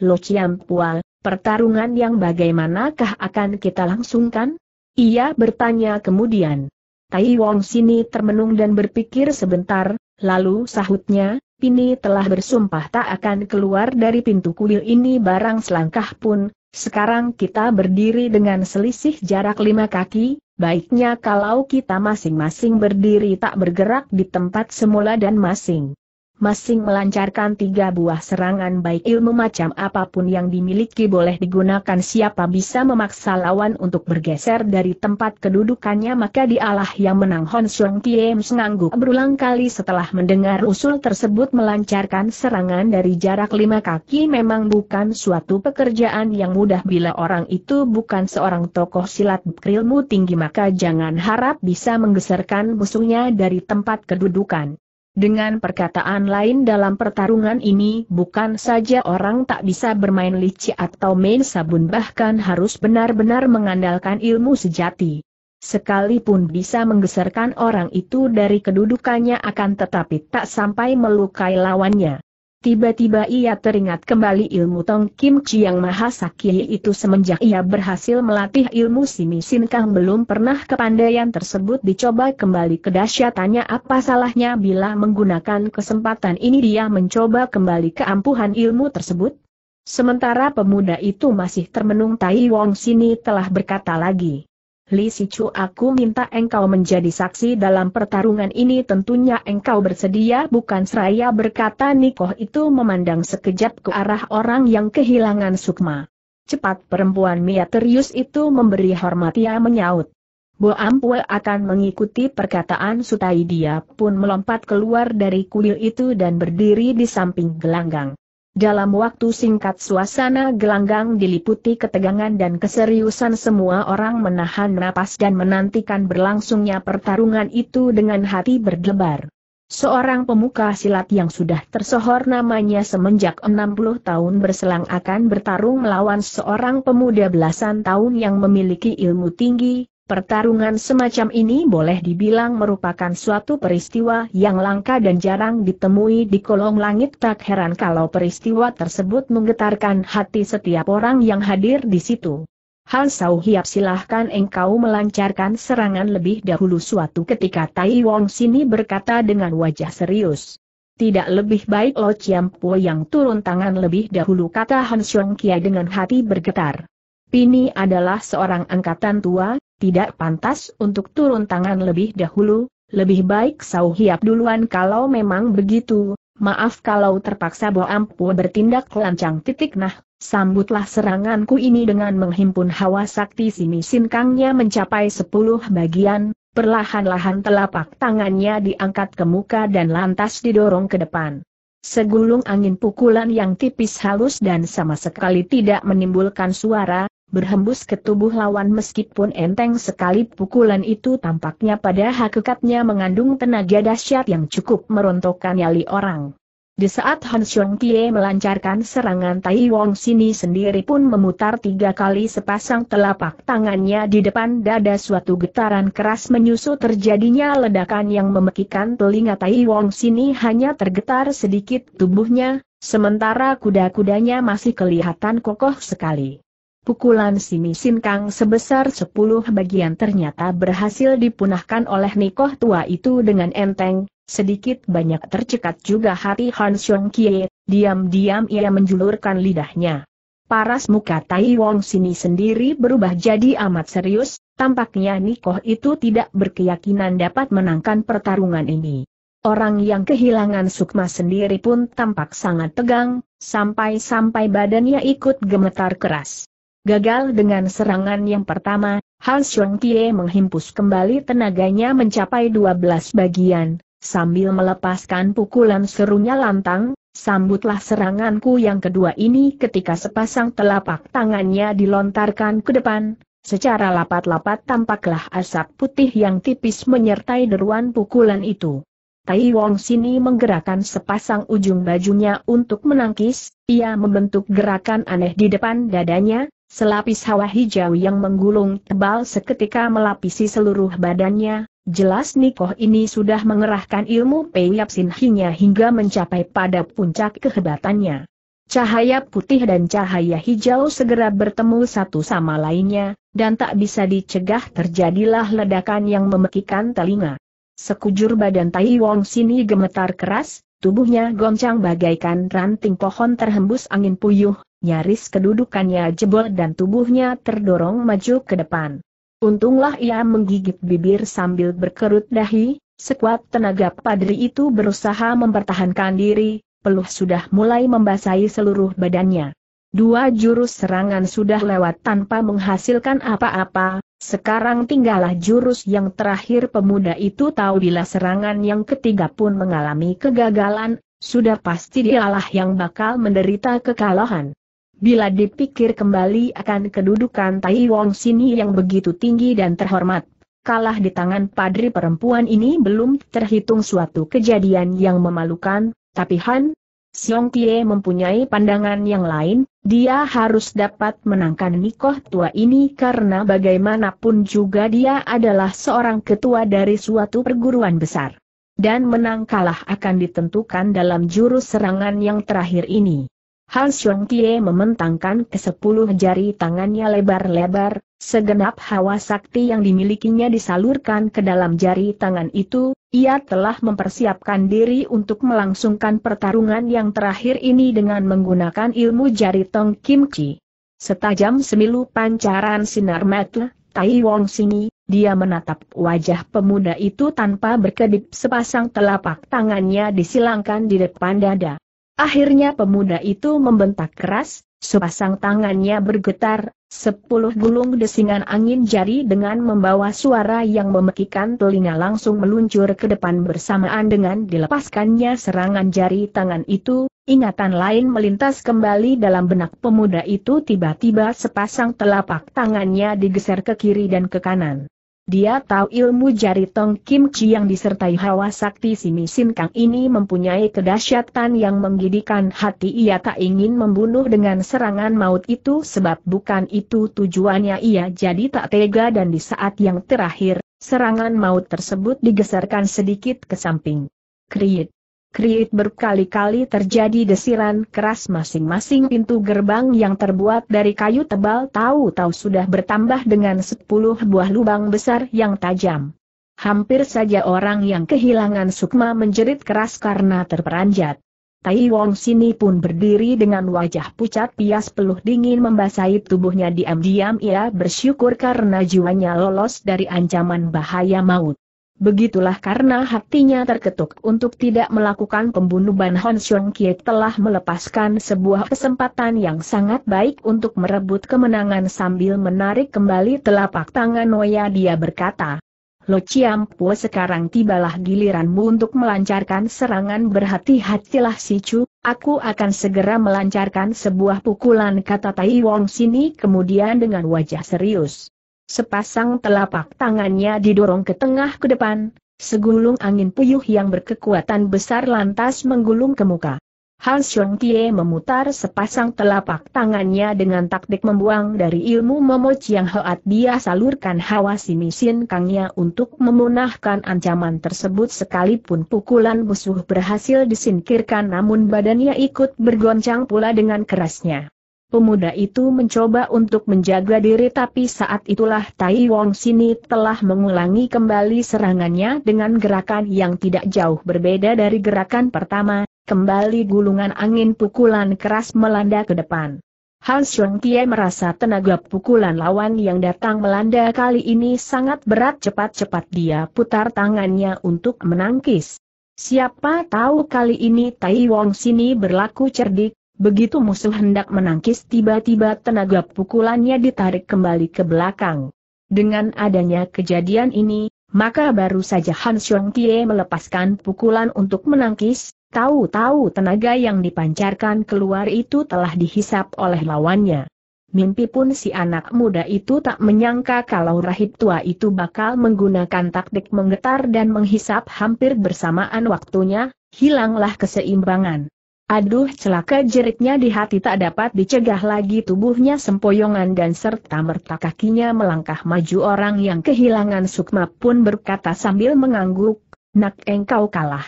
Lo Pual, pertarungan yang bagaimanakah akan kita langsungkan? Ia bertanya kemudian. Tai Wong sini termenung dan berpikir sebentar, lalu sahutnya, Pini telah bersumpah tak akan keluar dari pintu kuil ini barang selangkah pun, sekarang kita berdiri dengan selisih jarak lima kaki, baiknya kalau kita masing-masing berdiri tak bergerak di tempat semula dan masing masing melancarkan tiga buah serangan baik ilmu macam apa pun yang dimiliki boleh digunakan. Siapa bisa memaksa lawan untuk bergeser dari tempat kedudukannya maka dialah yang menang. Hon Xiong Kiem mengangguk berulang kali setelah mendengar usul tersebut melancarkan serangan dari jarak lima kaki. Memang bukan suatu pekerjaan yang mudah. Bila orang itu bukan seorang tokoh silat berilmu tinggi maka jangan harap bisa menggeserkan musuhnya dari tempat kedudukan. Dengan perkataan lain dalam pertarungan ini bukan saja orang tak bisa bermain licik atau main sabun bahkan harus benar-benar mengandalkan ilmu sejati. Sekalipun bisa menggeserkan orang itu dari kedudukannya akan tetapi tak sampai melukai lawannya. Tiba-tiba ia teringat kembali ilmu Tong Kim Chiang Mahasakya itu semenjak ia berhasil melatih ilmu Simi Sin Kang belum pernah kepandaian tersebut dicoba kembali kedahsyatannya apa salahnya bila menggunakan kesempatan ini dia mencoba kembali keampuhan ilmu tersebut. Sementara pemuda itu masih termenung Tai Wong sini telah berkata lagi. Li Sichu aku minta engkau menjadi saksi dalam pertarungan ini tentunya engkau bersedia bukan seraya berkata Nikoh itu memandang sekejap ke arah orang yang kehilangan sukma. Cepat perempuan miaterius itu memberi hormat ia menyaut. Bo Ampue akan mengikuti perkataan Sutai dia pun melompat keluar dari kuil itu dan berdiri di samping gelanggang. Dalam waktu singkat suasana gelanggang diliputi ketegangan dan keseriusan semua orang menahan napas dan menantikan berlangsungnya pertarungan itu dengan hati berdebar. Seorang pemuka silat yang sudah tersohor namanya semenjak 60 tahun berselang akan bertarung melawan seorang pemuda belasan tahun yang memiliki ilmu tinggi, Pertarungan semacam ini boleh dibilang merupakan suatu peristiwa yang langka dan jarang ditemui di kolong langit tak heran kalau peristiwa tersebut menggetarkan hati setiap orang yang hadir di situ. Han Hiap silahkan engkau melancarkan serangan lebih dahulu suatu ketika Tai Wong sini berkata dengan wajah serius. Tidak lebih baik Lo Chiam Po yang turun tangan lebih dahulu kata Han Xiong Kia dengan hati bergetar. Pini adalah seorang angkatan tua, tidak pantas untuk turun tangan lebih dahulu, lebih baik Sau Hiap duluan kalau memang begitu, maaf kalau terpaksa Bo Ampu bertindak lancang titik. Nah, sambutlah seranganku ini dengan menghimpun hawa sakti sini. Sinkangnya mencapai sepuluh bagian, perlahan-lahan telapak tangannya diangkat ke muka dan lantas didorong ke depan. Segulung angin pukulan yang tipis halus dan sama sekali tidak menimbulkan suara, berhembus ke tubuh lawan meskipun enteng sekali pukulan itu tampaknya pada hakikatnya mengandung tenaga dahsyat yang cukup merontokkan nyali orang. Di saat Han Xiong Kie melancarkan serangan Tai Wong sini sendiri pun memutar tiga kali sepasang telapak tangannya di depan dada suatu getaran keras menyusul terjadinya ledakan yang memekikan telinga Tai Wong sini hanya tergetar sedikit tubuhnya, sementara kuda-kudanya masih kelihatan kokoh sekali. Pukulan Simi Kang sebesar sepuluh bagian ternyata berhasil dipunahkan oleh Nikoh tua itu dengan enteng, sedikit banyak tercekat juga hati Han Xiong Kie, diam-diam ia menjulurkan lidahnya. Paras muka Tai Wong sini sendiri berubah jadi amat serius, tampaknya Nikoh itu tidak berkeyakinan dapat menangkan pertarungan ini. Orang yang kehilangan sukma sendiri pun tampak sangat tegang, sampai-sampai badannya ikut gemetar keras. Gagal dengan serangan yang pertama, Han Xiong Kie menghimpus kembali tenaganya mencapai 12 bagian, sambil melepaskan pukulan serunya lantang, sambutlah seranganku yang kedua ini ketika sepasang telapak tangannya dilontarkan ke depan, Secara lapat-lapat tampaklah asap putih yang tipis menyertai deruan pukulan itu. Tai Wong sini menggerakkan sepasang ujung bajunya untuk menangkis, ia membentuk gerakan aneh di depan dadanya, selapis hawa hijau yang menggulung tebal seketika melapisi seluruh badannya, jelas Nikoh ini sudah mengerahkan ilmu Peyap Sinhinya hingga mencapai pada puncak kehebatannya. Cahaya putih dan cahaya hijau segera bertemu satu sama lainnya, dan tak bisa dicegah terjadilah ledakan yang memekikan telinga. Sekujur badan Tai Wong sini gemetar keras, tubuhnya goncang bagaikan ranting pohon terhembus angin puyuh, nyaris kedudukannya jebol dan tubuhnya terdorong maju ke depan. Untunglah ia menggigit bibir sambil berkerut dahi, sekuat tenaga padri itu berusaha mempertahankan diri, peluh sudah mulai membasahi seluruh badannya. Dua jurus serangan sudah lewat tanpa menghasilkan apa-apa, sekarang tinggallah jurus yang terakhir pemuda itu tahu bila serangan yang ketiga pun mengalami kegagalan, sudah pasti dialah yang bakal menderita kekalahan. Bila dipikir kembali akan kedudukan Tai Wong sini yang begitu tinggi dan terhormat, kalah di tangan padri perempuan ini belum terhitung suatu kejadian yang memalukan, tapi Han, Siong Kie mempunyai pandangan yang lain, dia harus dapat menangkan Nikoh tua ini karena bagaimanapun juga dia adalah seorang ketua dari suatu perguruan besar. Dan menang kalah akan ditentukan dalam jurus serangan yang terakhir ini. Han Xiong Kie membentangkan ke sepuluh jari tangannya lebar-lebar, segenap hawa sakti yang dimilikinya disalurkan ke dalam jari tangan itu, ia telah mempersiapkan diri untuk melangsungkan pertarungan yang terakhir ini dengan menggunakan ilmu jari Tong Kim Chi. Setajam semilu pancaran sinar mata, Tai Wong sini, dia menatap wajah pemuda itu tanpa berkedip sepasang telapak tangannya disilangkan di depan dada. Akhirnya pemuda itu membentak keras, sepasang tangannya bergetar, Sepuluh gulung desingan angin jari dengan membawa suara yang memekikan telinga langsung meluncur ke depan bersamaan dengan dilepaskannya serangan jari tangan itu, ingatan lain melintas kembali dalam benak pemuda itu tiba-tiba sepasang telapak tangannya digeser ke kiri dan ke kanan. Dia tahu ilmu jari Tong Kim Chi yang disertai hawa sakti si Misin Kang ini mempunyai kedahsyatan yang menggidikkan hati ia tak ingin membunuh dengan serangan maut itu sebab bukan itu tujuannya ia jadi tak tega dan di saat yang terakhir, serangan maut tersebut digeserkan sedikit ke samping. Kriit. Kriit berkali-kali terjadi desiran keras masing-masing pintu gerbang yang terbuat dari kayu tebal tahu-tahu sudah bertambah dengan sepuluh buah lubang besar yang tajam. Hampir saja orang yang kehilangan sukma menjerit keras karena terperanjat. Tai Wong sini pun berdiri dengan wajah pucat pias peluh dingin membasahi tubuhnya diam-diam ia bersyukur karena jiwanya lolos dari ancaman bahaya maut. Begitulah karena hatinya terketuk untuk tidak melakukan pembunuhan Hon Xiong Kie telah melepaskan sebuah kesempatan yang sangat baik untuk merebut kemenangan sambil menarik kembali telapak tangan Noya dia berkata, Lo Chiam sekarang tibalah giliranmu untuk melancarkan serangan berhati-hatilah si Chu, aku akan segera melancarkan sebuah pukulan kata Tai Wong sini kemudian dengan wajah serius. Sepasang telapak tangannya didorong ke tengah ke depan, segulung angin puyuh yang berkekuatan besar lantas menggulung ke muka. Han Xiong Kie memutar sepasang telapak tangannya dengan taktik membuang dari ilmu memoc yang heat dia salurkan hawa si misin kangnya untuk memunahkan ancaman tersebut sekalipun pukulan musuh berhasil disingkirkan namun badannya ikut bergoncang pula dengan kerasnya. Pemuda itu mencoba untuk menjaga diri tapi saat itulah Tai Wong sini telah mengulangi kembali serangannya dengan gerakan yang tidak jauh berbeda dari gerakan pertama, kembali gulungan angin pukulan keras melanda ke depan. Han Xiong Kie merasa tenaga pukulan lawan yang datang melanda kali ini sangat berat cepat-cepat dia putar tangannya untuk menangkis. Siapa tahu kali ini Tai Wong sini berlaku cerdik, Begitu musuh hendak menangkis tiba-tiba tenaga pukulannya ditarik kembali ke belakang. Dengan adanya kejadian ini, maka baru saja Han Xiong Kie melepaskan pukulan untuk menangkis, tahu-tahu tenaga yang dipancarkan keluar itu telah dihisap oleh lawannya. Mimpi pun si anak muda itu tak menyangka kalau rahib tua itu bakal menggunakan taktik menggetar dan menghisap hampir bersamaan waktunya, hilanglah keseimbangan. Aduh celaka jeritnya di hati tak dapat dicegah lagi tubuhnya sempoyongan dan serta merta kakinya melangkah maju orang yang kehilangan sukma pun berkata sambil mengangguk, nak engkau kalah.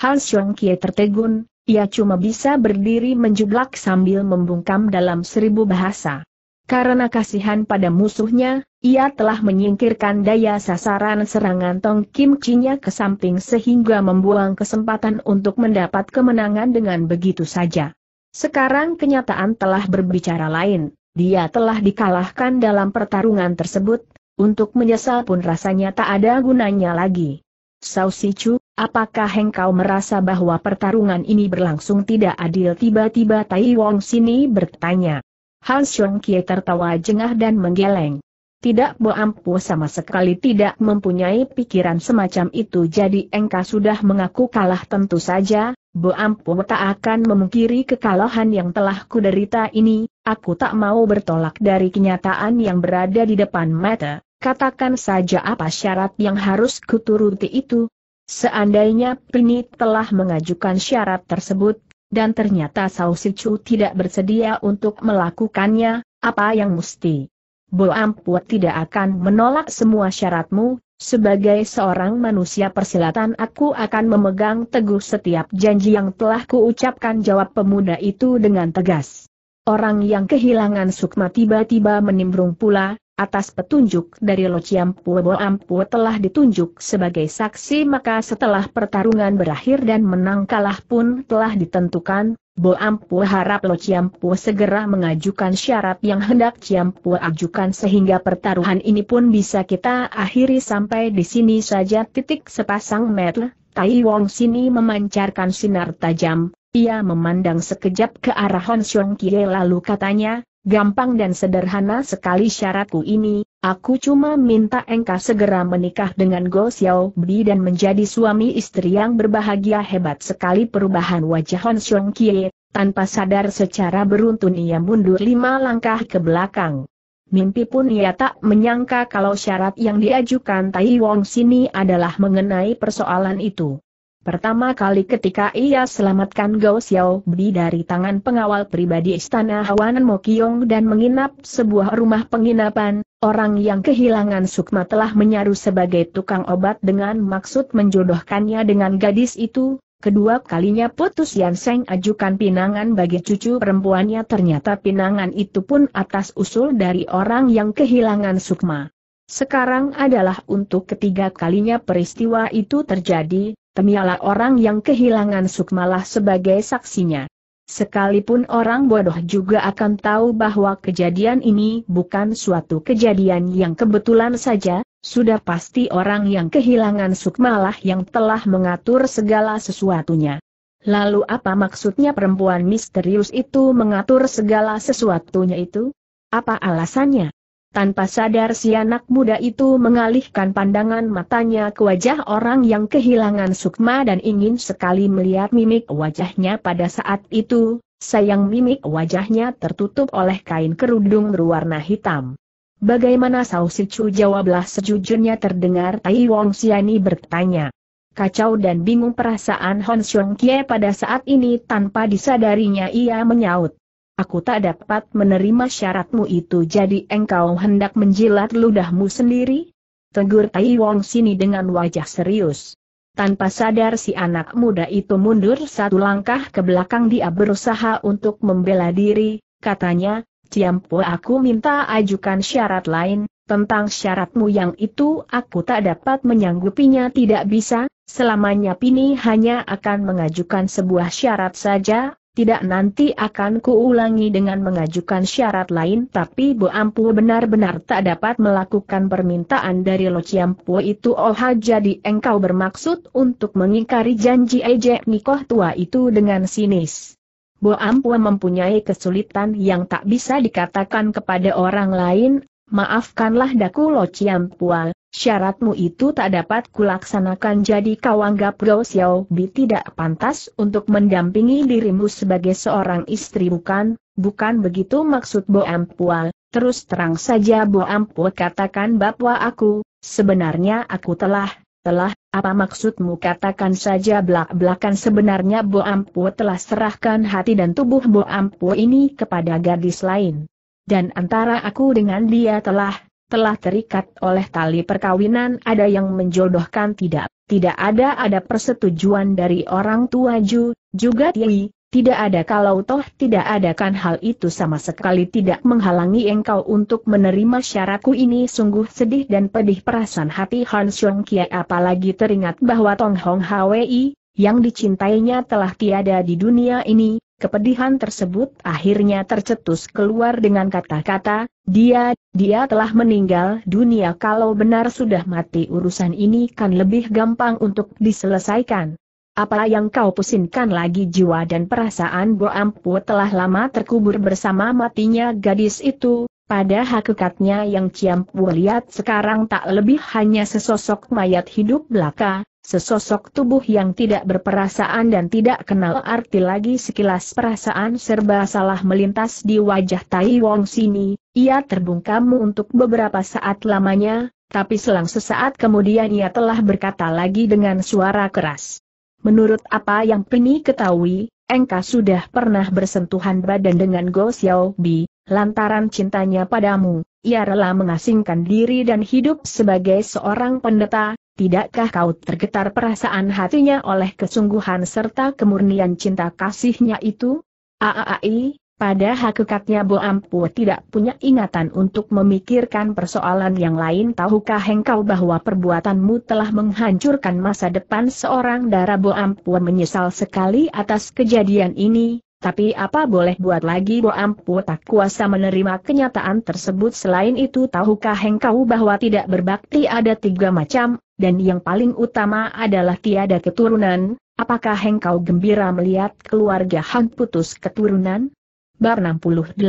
Hans Xiong Kie tertegun, ia cuma bisa berdiri menjublak sambil membungkam dalam seribu bahasa. Karena kasihan pada musuhnya, ia telah menyingkirkan daya sasaran serangan Tong Kim Chinya ke samping sehingga membuang kesempatan untuk mendapat kemenangan dengan begitu saja. Sekarang kenyataan telah berbicara lain, dia telah dikalahkan dalam pertarungan tersebut, untuk menyesal pun rasanya tak ada gunanya lagi. Sao Si Chu, apakah engkau merasa bahwa pertarungan ini berlangsung tidak adil? Tiba-tiba Tai Wong sini bertanya. Han Xiong Kie tertawa jengah dan menggeleng. Tidak Bo Ampu sama sekali tidak mempunyai pikiran semacam itu jadi engkau sudah mengaku kalah tentu saja, Bo Ampu tak akan memungkiri kekalahan yang telah kuderita ini, aku tak mau bertolak dari kenyataan yang berada di depan mata. Katakan saja apa syarat yang harus kuturuti itu. Seandainya Pini telah mengajukan syarat tersebut, dan ternyata Sao Sichu tidak bersedia untuk melakukannya, apa yang mesti? Bo Amput tidak akan menolak semua syaratmu, sebagai seorang manusia persilatan aku akan memegang teguh setiap janji yang telah kuucapkan jawab pemuda itu dengan tegas. Orang yang kehilangan sukma tiba-tiba menimbrung pula, atas petunjuk dari Lo Chiampu Bo Ampu telah ditunjuk sebagai saksi maka setelah pertarungan berakhir dan menang kalah pun telah ditentukan, Bo Ampu harap Lo Chiampu segera mengajukan syarat yang hendak Chiampu ajukan sehingga pertaruhan ini pun bisa kita akhiri. Sampai di sini saja titik sepasang mata, Tai Wong sini memancarkan sinar tajam, ia memandang sekejap ke arah Hon Xiong Kie lalu katanya, Gampang dan sederhana sekali syaratku ini, aku cuma minta engkau segera menikah dengan Go Xiao Bi dan menjadi suami istri yang berbahagia hebat sekali perubahan wajah Hon Xiong Kie, tanpa sadar secara beruntun ia mundur lima langkah ke belakang. Mimpi pun ia tak menyangka kalau syarat yang diajukan Tai Wong sini adalah mengenai persoalan itu. Pertama kali ketika ia selamatkan Gao Xiao Bi dari tangan pengawal pribadi Istana Hawanan Mokyong dan menginap sebuah rumah penginapan, orang yang kehilangan sukma telah menyaru sebagai tukang obat dengan maksud menjodohkannya dengan gadis itu, kedua kalinya putus Yan Seng ajukan pinangan bagi cucu perempuannya. Ternyata pinangan itu pun atas usul dari orang yang kehilangan sukma. Sekarang adalah untuk ketiga kalinya peristiwa itu terjadi, temialah orang yang kehilangan sukmalah sebagai saksinya. Sekalipun orang bodoh juga akan tahu bahwa kejadian ini bukan suatu kejadian yang kebetulan saja, sudah pasti orang yang kehilangan sukmalah yang telah mengatur segala sesuatunya. Lalu apa maksudnya perempuan misterius itu mengatur segala sesuatunya itu? Apa alasannya? Tanpa sadar si anak muda itu mengalihkan pandangan matanya ke wajah orang yang kehilangan sukma dan ingin sekali melihat mimik wajahnya pada saat itu, sayang mimik wajahnya tertutup oleh kain kerudung berwarna hitam. Bagaimana Sao Sichu jawablah sejujurnya terdengar Tai Wong Siani bertanya. Kacau dan bingung perasaan Hon Xiong Kie pada saat ini tanpa disadarinya ia menyaut aku tak dapat menerima syaratmu itu jadi engkau hendak menjilat ludahmu sendiri? Tegur Tai Wong sini dengan wajah serius. Tanpa sadar si anak muda itu mundur satu langkah ke belakang dia berusaha untuk membela diri, katanya, Ciampu aku minta ajukan syarat lain, tentang syaratmu yang itu aku tak dapat menyanggupinya tidak bisa, selamanya Pini hanya akan mengajukan sebuah syarat saja, tidak nanti akan kuulangi dengan mengajukan syarat lain tapi Bu Ampu benar-benar tak dapat melakukan permintaan dari Lo Ciampu itu. Oh jadi engkau bermaksud untuk mengingkari janji ejek nikoh tua itu dengan sinis. Bu Ampu mempunyai kesulitan yang tak bisa dikatakan kepada orang lain, maafkanlah daku Lo Ciampu, Syaratmu itu tak dapat kulaksanakan. Jadi kau anggap Gao Xiao Bi tidak pantas untuk mendampingi dirimu sebagai seorang istri. Bukan, bukan begitu maksud Bo Ampua, terus terang saja Bo Ampua katakan bahwa aku, sebenarnya aku telah, telah, apa maksudmu katakan saja? Belak-belakan sebenarnya Bo Ampu telah serahkan hati dan tubuh Bo Ampu ini kepada gadis lain. Dan antara aku dengan dia telah, telah terikat oleh tali perkawinan ada yang menjodohkan tidak, tidak ada ada persetujuan dari orang tua Ju, juga Tiwi, tidak ada kalau toh tidak ada kan hal itu sama sekali tidak menghalangi engkau untuk menerima syaratku ini. Sungguh sedih dan pedih perasaan hati Han Xiong Kia apalagi teringat bahwa Tong Hong Hwi, yang dicintainya telah tiada di dunia ini, Kepedihan tersebut akhirnya tercetus keluar dengan kata-kata, dia, dia telah meninggal dunia. Kalau benar sudah mati urusan ini kan lebih gampang untuk diselesaikan. Apa yang kau pusingkan lagi jiwa dan perasaan? Bo Ampu telah lama terkubur bersama matinya gadis itu, pada hakikatnya yang Ciampu lihat sekarang tak lebih hanya sesosok mayat hidup belaka, Sesosok tubuh yang tidak berperasaan dan tidak kenal arti lagi sekilas perasaan serba salah melintas di wajah Tai Wong sini, ia terbungkam untuk beberapa saat lamanya, tapi selang sesaat kemudian ia telah berkata lagi dengan suara keras. Menurut apa yang Pini ketahui, engkau sudah pernah bersentuhan badan dengan Go Xiao Bi, lantaran cintanya padamu, ia rela mengasingkan diri dan hidup sebagai seorang pendeta, Tidakkah kau tergetar perasaan hatinya oleh kesungguhan serta kemurnian cinta kasihnya itu? Aaai, pada hakikatnya Bo Ampu tidak punya ingatan untuk memikirkan persoalan yang lain. Tahukah engkau bahwa perbuatanmu telah menghancurkan masa depan seorang darah Bo Ampu? Menyesal sekali atas kejadian ini, tapi apa boleh buat lagi? Bo Ampu tak kuasa menerima kenyataan tersebut. Selain itu tahukah engkau bahwa tidak berbakti ada tiga macam, dan yang paling utama adalah tiada keturunan, apakah engkau gembira melihat keluarga Han putus keturunan? Bar 68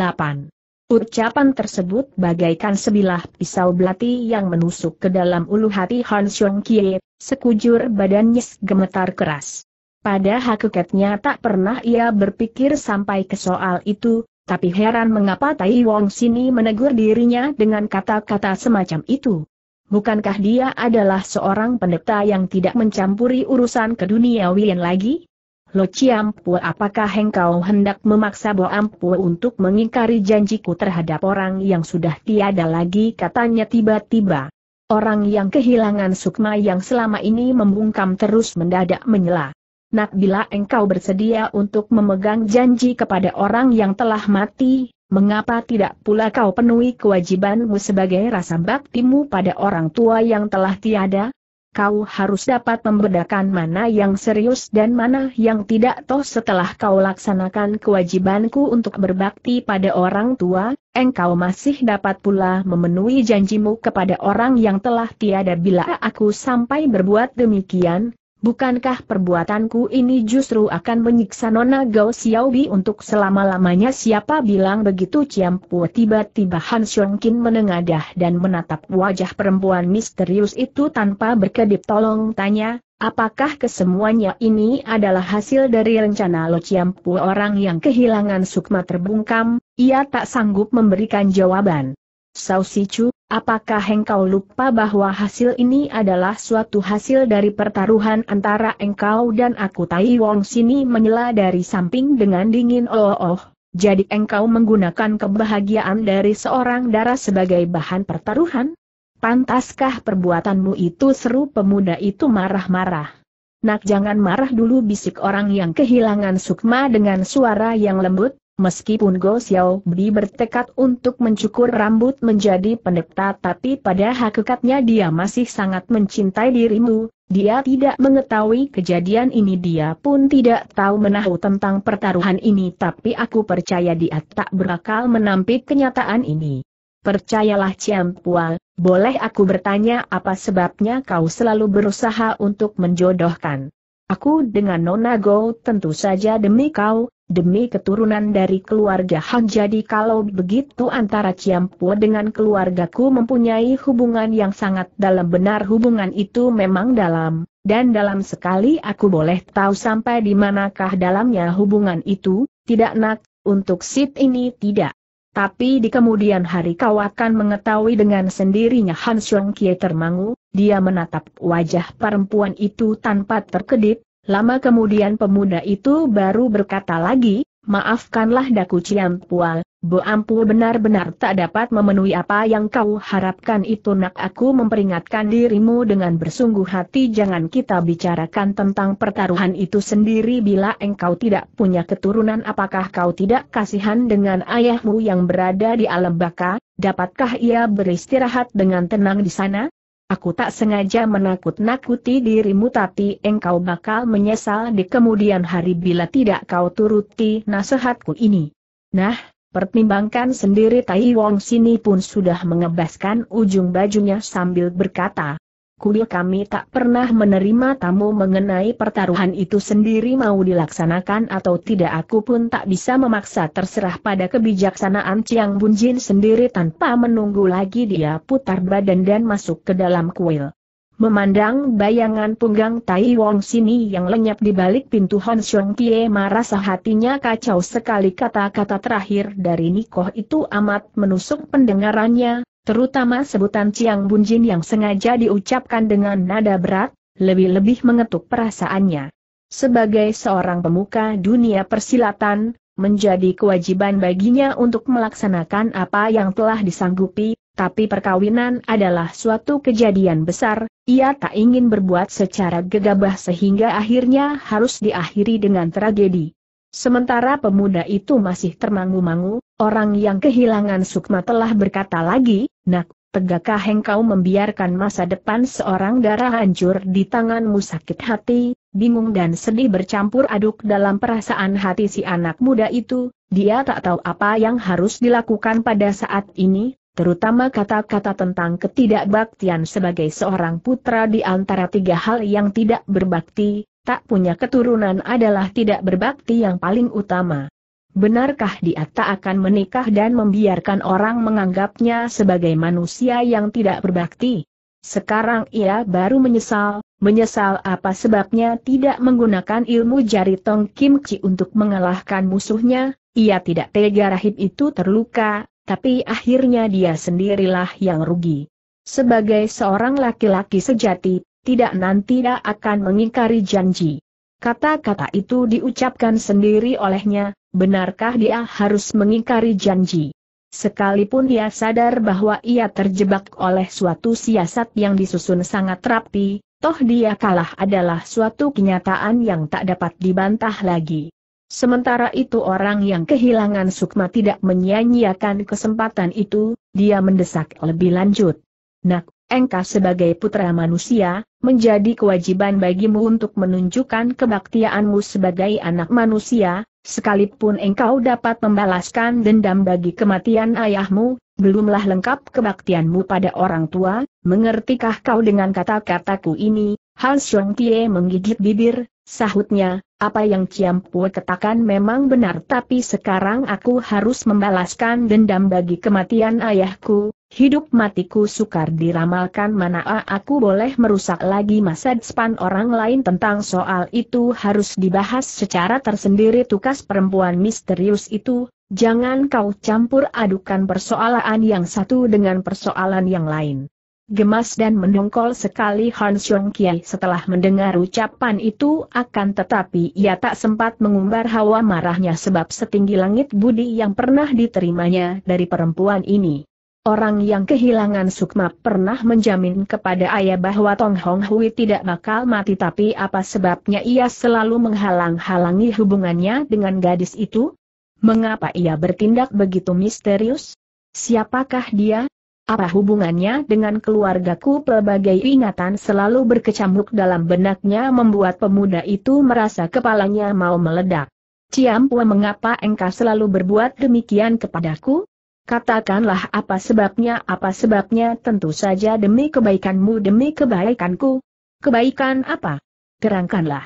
Ucapan tersebut bagaikan sebilah pisau belati yang menusuk ke dalam ulu hati Han Xiong Kie, sekujur badannya gemetar keras. Pada hakikatnya tak pernah ia berpikir sampai ke soal itu, tapi heran mengapa Tai Wong sini menegur dirinya dengan kata-kata semacam itu. Bukankah dia adalah seorang pendeta yang tidak mencampuri urusan keduniawian lagi? Lo Ciampu apakah engkau hendak memaksa Bo Ampu untuk mengingkari janjiku terhadap orang yang sudah tiada lagi katanya tiba-tiba. Orang yang kehilangan sukma yang selama ini membungkam terus mendadak menyela. Nak bila engkau bersedia untuk memegang janji kepada orang yang telah mati, mengapa tidak pula kau penuhi kewajibanmu sebagai rasa baktimu pada orang tua yang telah tiada? Kau harus dapat membedakan mana yang serius dan mana yang tidak toh setelah kau laksanakan kewajibanku untuk berbakti pada orang tua, engkau masih dapat pula memenuhi janjimu kepada orang yang telah tiada bila aku sampai berbuat demikian, Bukankah perbuatanku ini justru akan menyiksa Nona Gao Xiaobi untuk selama-lamanya siapa bilang begitu? Ciampu tiba-tiba Han Xiongkin menengadah dan menatap wajah perempuan misterius itu tanpa berkedip. Tolong tanya, apakah kesemuanya ini adalah hasil dari rencana Lo? Ciampu orang yang kehilangan sukma terbungkam, ia tak sanggup memberikan jawaban. Sao Si Chu, Apakah engkau lupa bahwa hasil ini adalah suatu hasil dari pertaruhan antara engkau dan aku Tai Wong sini menyela dari samping dengan dingin oh oh, jadi engkau menggunakan kebahagiaan dari seorang darah sebagai bahan pertaruhan? Pantaskah perbuatanmu itu seru pemuda itu marah-marah? Nak jangan marah dulu bisik orang yang kehilangan sukma dengan suara yang lembut, Meskipun Go Xiao Bi bertekad untuk mencukur rambut menjadi pendeta tapi pada hakikatnya dia masih sangat mencintai dirimu, dia tidak mengetahui kejadian ini. Dia pun tidak tahu menahu tentang pertaruhan ini tapi aku percaya dia tak berakal menampik kenyataan ini. Percayalah Ciampual, boleh aku bertanya apa sebabnya kau selalu berusaha untuk menjodohkan Aku dengan Nona Go tentu saja demi kau, demi keturunan dari keluarga Han. Jadi kalau begitu antara Ciampu dengan keluargaku mempunyai hubungan yang sangat dalam. Benar hubungan itu memang dalam, dan dalam sekali aku boleh tahu sampai di manakah dalamnya hubungan itu, tidak nak, untuk sit ini tidak. Tapi di kemudian hari kau akan mengetahui dengan sendirinya Han Xiong Kie termangu, dia menatap wajah perempuan itu tanpa terkedip, Lama kemudian pemuda itu baru berkata lagi, maafkanlah daku Ciam Pual, Bo Ampu benar-benar tak dapat memenuhi apa yang kau harapkan itu nak aku memperingatkan dirimu dengan bersungguh hati. Jangan kita bicarakan tentang pertaruhan itu sendiri. Bila engkau tidak punya keturunan apakah kau tidak kasihan dengan ayahmu yang berada di alam baka, dapatkah ia beristirahat dengan tenang di sana? Aku tak sengaja menakut-nakuti dirimu tapi engkau bakal menyesal di kemudian hari bila tidak kau turuti nasihatku ini. Nah, pertimbangkan sendiri Tai Wong sini pun sudah mengebaskan ujung bajunya sambil berkata, kuil kami tak pernah menerima tamu mengenai pertaruhan itu sendiri mau dilaksanakan atau tidak. Aku pun tak bisa memaksa terserah pada kebijaksanaan Chiang Bunjin sendiri tanpa menunggu lagi dia putar badan dan masuk ke dalam kuil. Memandang bayangan punggang Tai Wong sini yang lenyap di balik pintu Hon Xiong Kie merasa hatinya kacau sekali. Kata-kata terakhir dari Nikoh itu amat menusuk pendengarannya, terutama sebutan Ciang Bunjin yang sengaja diucapkan dengan nada berat, lebih-lebih mengetuk perasaannya. Sebagai seorang pemuka dunia persilatan, menjadi kewajiban baginya untuk melaksanakan apa yang telah disanggupi, tapi perkawinan adalah suatu kejadian besar, ia tak ingin berbuat secara gegabah sehingga akhirnya harus diakhiri dengan tragedi. Sementara pemuda itu masih termangu-mangu, orang yang kehilangan sukma telah berkata lagi, nak, tegakkah engkau membiarkan masa depan seorang darah hancur di tanganmu sakit hati, bingung dan sedih bercampur aduk dalam perasaan hati si anak muda itu, dia tak tahu apa yang harus dilakukan pada saat ini, terutama kata-kata tentang ketidakbaktian sebagai seorang putra di antara tiga hal yang tidak berbakti, tak punya keturunan adalah tidak berbakti yang paling utama. Benarkah dia tak akan menikah dan membiarkan orang menganggapnya sebagai manusia yang tidak berbakti? Sekarang ia baru menyesal, menyesal apa sebabnya tidak menggunakan ilmu jari Tong Kim Chi untuk mengalahkan musuhnya, ia tidak tega rahib itu terluka, tapi akhirnya dia sendirilah yang rugi. Sebagai seorang laki-laki sejati, tidak nanti tidak akan mengingkari janji. Kata-kata itu diucapkan sendiri olehnya, benarkah dia harus mengingkari janji? Sekalipun dia sadar bahwa ia terjebak oleh suatu siasat yang disusun sangat rapi, toh dia kalah adalah suatu kenyataan yang tak dapat dibantah lagi. Sementara itu orang yang kehilangan sukma tidak menyia-nyiakan kesempatan itu, dia mendesak lebih lanjut. Nak, engkau sebagai putra manusia, menjadi kewajiban bagimu untuk menunjukkan kebaktianmu sebagai anak manusia, sekalipun engkau dapat membalaskan dendam bagi kematian ayahmu, belumlah lengkap kebaktianmu pada orang tua, mengertikah kau dengan kata-kataku ini? Han Xiong Kie menggigit bibir, sahutnya, apa yang Ciampu katakan memang benar tapi sekarang aku harus membalaskan dendam bagi kematian ayahku, Hidup matiku sukar diramalkan mana aku boleh merusak lagi masa depan orang lain tentang soal itu harus dibahas secara tersendiri tukas perempuan misterius itu, jangan kau campur adukan persoalan yang satu dengan persoalan yang lain. Gemas dan mendongkol sekali Han Xiong Kiai setelah mendengar ucapan itu akan tetapi ia tak sempat mengumbar hawa marahnya sebab setinggi langit budi yang pernah diterimanya dari perempuan ini. Orang yang kehilangan sukma pernah menjamin kepada ayah bahwa Tong Hong Hui tidak bakal mati tapi apa sebabnya ia selalu menghalang-halangi hubungannya dengan gadis itu? Mengapa ia bertindak begitu misterius? Siapakah dia? Apa hubungannya dengan keluargaku? Pelbagai ingatan selalu berkecamuk dalam benaknya membuat pemuda itu merasa kepalanya mau meledak. Ciampua mengapa engkau selalu berbuat demikian kepadaku? Katakanlah apa sebabnya apa sebabnya tentu saja demi kebaikanmu demi kebaikanku. Kebaikan apa? Terangkanlah.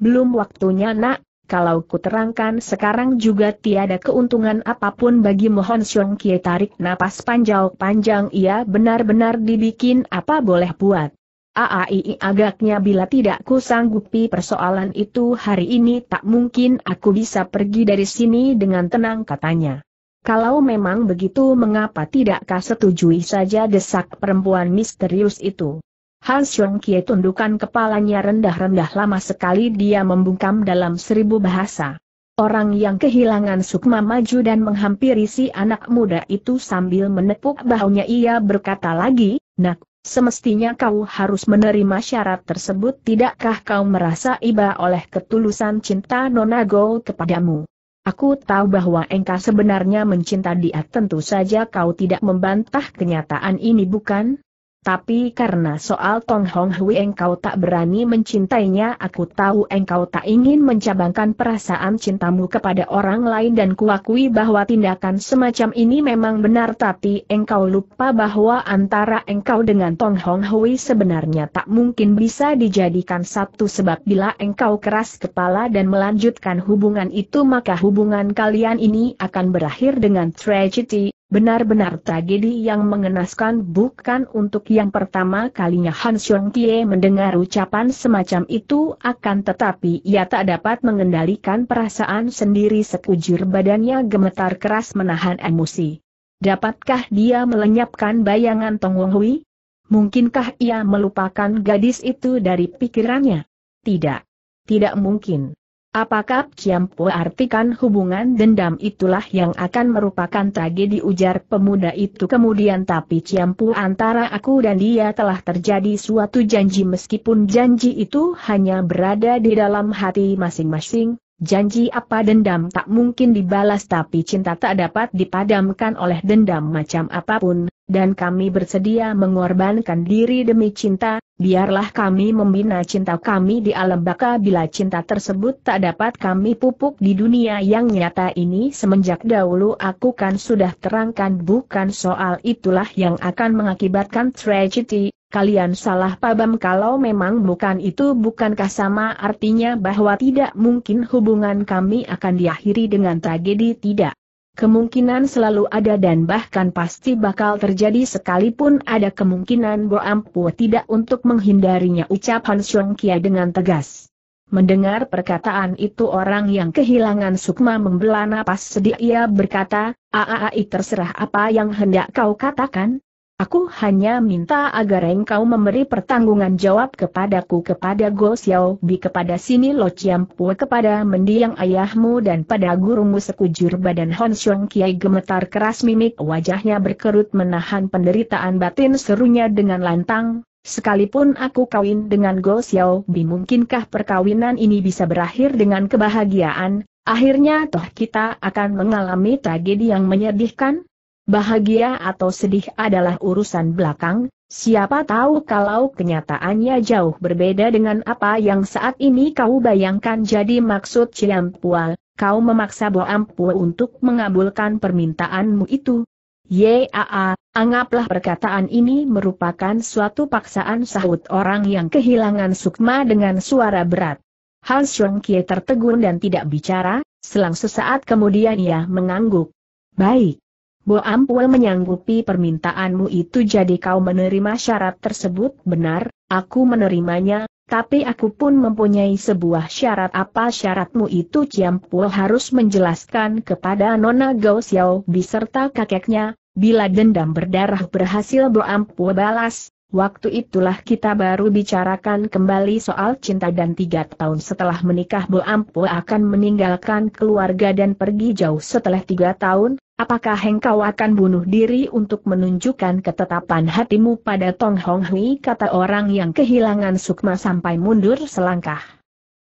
Belum waktunya nak, kalau kuterangkan sekarang juga tiada keuntungan apa pun bagi Mohon Siong Kie tarik napas panjang-panjang ia benar-benar dibikin apa boleh buat. Aai agaknya bila tidak ku sanggupi persoalan itu hari ini tak mungkin aku bisa pergi dari sini dengan tenang katanya. Kalau memang begitu mengapa tidakkah setujui saja desak perempuan misterius itu? Han Xiong Kie tundukkan kepalanya rendah-rendah lama sekali dia membungkam dalam seribu bahasa. Orang yang kehilangan sukma maju dan menghampiri si anak muda itu sambil menepuk bahunya ia berkata lagi, Nak, Semestinya kau harus menerima syarat tersebut tidakkah kau merasa iba oleh ketulusan cinta Nona Go kepadamu? Aku tahu bahwa engkau sebenarnya mencinta dia tentu saja kau tidak membantah kenyataan ini bukan? Tapi karena soal Tong Hong Hui engkau tak berani mencintainya aku tahu engkau tak ingin mencabangkan perasaan cintamu kepada orang lain dan kuakui bahwa tindakan semacam ini memang benar. Tapi engkau lupa bahwa antara engkau dengan Tong Hong Hui sebenarnya tak mungkin bisa dijadikan satu sebab bila engkau keras kepala dan melanjutkan hubungan itu maka hubungan kalian ini akan berakhir dengan tragedi, Benar-benar tragedi yang mengenaskan bukan untuk yang pertama kalinya Han Xiong Kie mendengar ucapan semacam itu akan tetapi ia tak dapat mengendalikan perasaan sendiri sekujur badannya gemetar keras menahan emosi. Dapatkah dia melenyapkan bayangan Tong Wong Hui? Mungkinkah ia melupakan gadis itu dari pikirannya? Tidak. Tidak mungkin. Apakah Ciampu artikan hubungan dendam itulah yang akan merupakan tragedi ujar pemuda itu? Kemudian tapi Ciampu antara aku dan dia telah terjadi suatu janji meskipun janji itu hanya berada di dalam hati masing-masing, janji apa dendam tak mungkin dibalas tapi cinta tak dapat dipadamkan oleh dendam macam apa pun, dan kami bersedia mengorbankan diri demi cinta, biarlah kami membina cinta kami di alam baka. Bila cinta tersebut tak dapat kami pupuk di dunia yang nyata ini semenjak dahulu aku kan sudah terangkan bukan soal itulah yang akan mengakibatkan tragedi, kalian salah paham kalau memang bukan itu bukankah sama? Artinya bahwa tidak mungkin hubungan kami akan diakhiri dengan tragedi tidak. Kemungkinan selalu ada dan bahkan pasti bakal terjadi sekalipun ada kemungkinan Bo Ampu tidak untuk menghindarinya ucapan Xiong Kia dengan tegas. Mendengar perkataan itu orang yang kehilangan sukma membelah napas sedih ia berkata, Aaai terserah apa yang hendak kau katakan, Aku hanya minta agar engkau memberi pertanggungan jawab kepadaku kepada Go Xiao Bi kepada Sini Lo Chiampu kepada mendiang ayahmu dan pada gurumu sekujur badan Hon Xiong Kiai gemetar keras mimik. Wajahnya berkerut menahan penderitaan batin serunya dengan lantang, sekalipun aku kawin dengan Go Xiao Bi mungkinkah perkawinan ini bisa berakhir dengan kebahagiaan, akhirnya toh kita akan mengalami tragedi yang menyedihkan? Bahagia atau sedih adalah urusan belakang, siapa tahu kalau kenyataannya jauh berbeda dengan apa yang saat ini kau bayangkan jadi maksud Ciampual, kau memaksa Bo Ampu untuk mengabulkan permintaanmu itu. Yaa, anggaplah perkataan ini merupakan suatu paksaan sahut orang yang kehilangan sukma dengan suara berat. Han Xiong Kie tertegun dan tidak bicara, selang sesaat kemudian ia mengangguk. Baik. Bo Ampul menyanggupi permintaanmu itu jadi kau menerima syarat tersebut benar, aku menerimanya, tapi aku pun mempunyai sebuah syarat. Apa syaratmu itu? Ciampul harus menjelaskan kepada Nona Gao Xiao beserta kakeknya, bila dendam berdarah berhasil Bo Ampul balas, Waktu itulah kita baru bicarakan kembali soal cinta dan tiga tahun setelah menikah Bu Ampu akan meninggalkan keluarga dan pergi jauh setelah tiga tahun, apakah engkau akan bunuh diri untuk menunjukkan ketetapan hatimu pada Tong Hong Hui kata orang yang kehilangan sukma sampai mundur selangkah.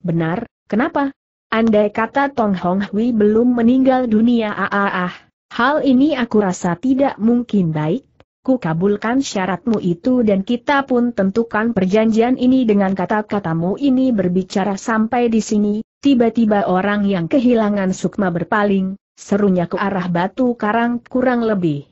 Benar, kenapa? Andai kata Tong Hong Hui belum meninggal dunia ah, ah, ah. hal ini aku rasa tidak mungkin baik, ku kabulkan syaratmu itu dan kita pun tentukan perjanjian ini dengan kata-katamu ini berbicara sampai di sini, tiba-tiba orang yang kehilangan sukma berpaling, serunya ke arah batu karang kurang lebih.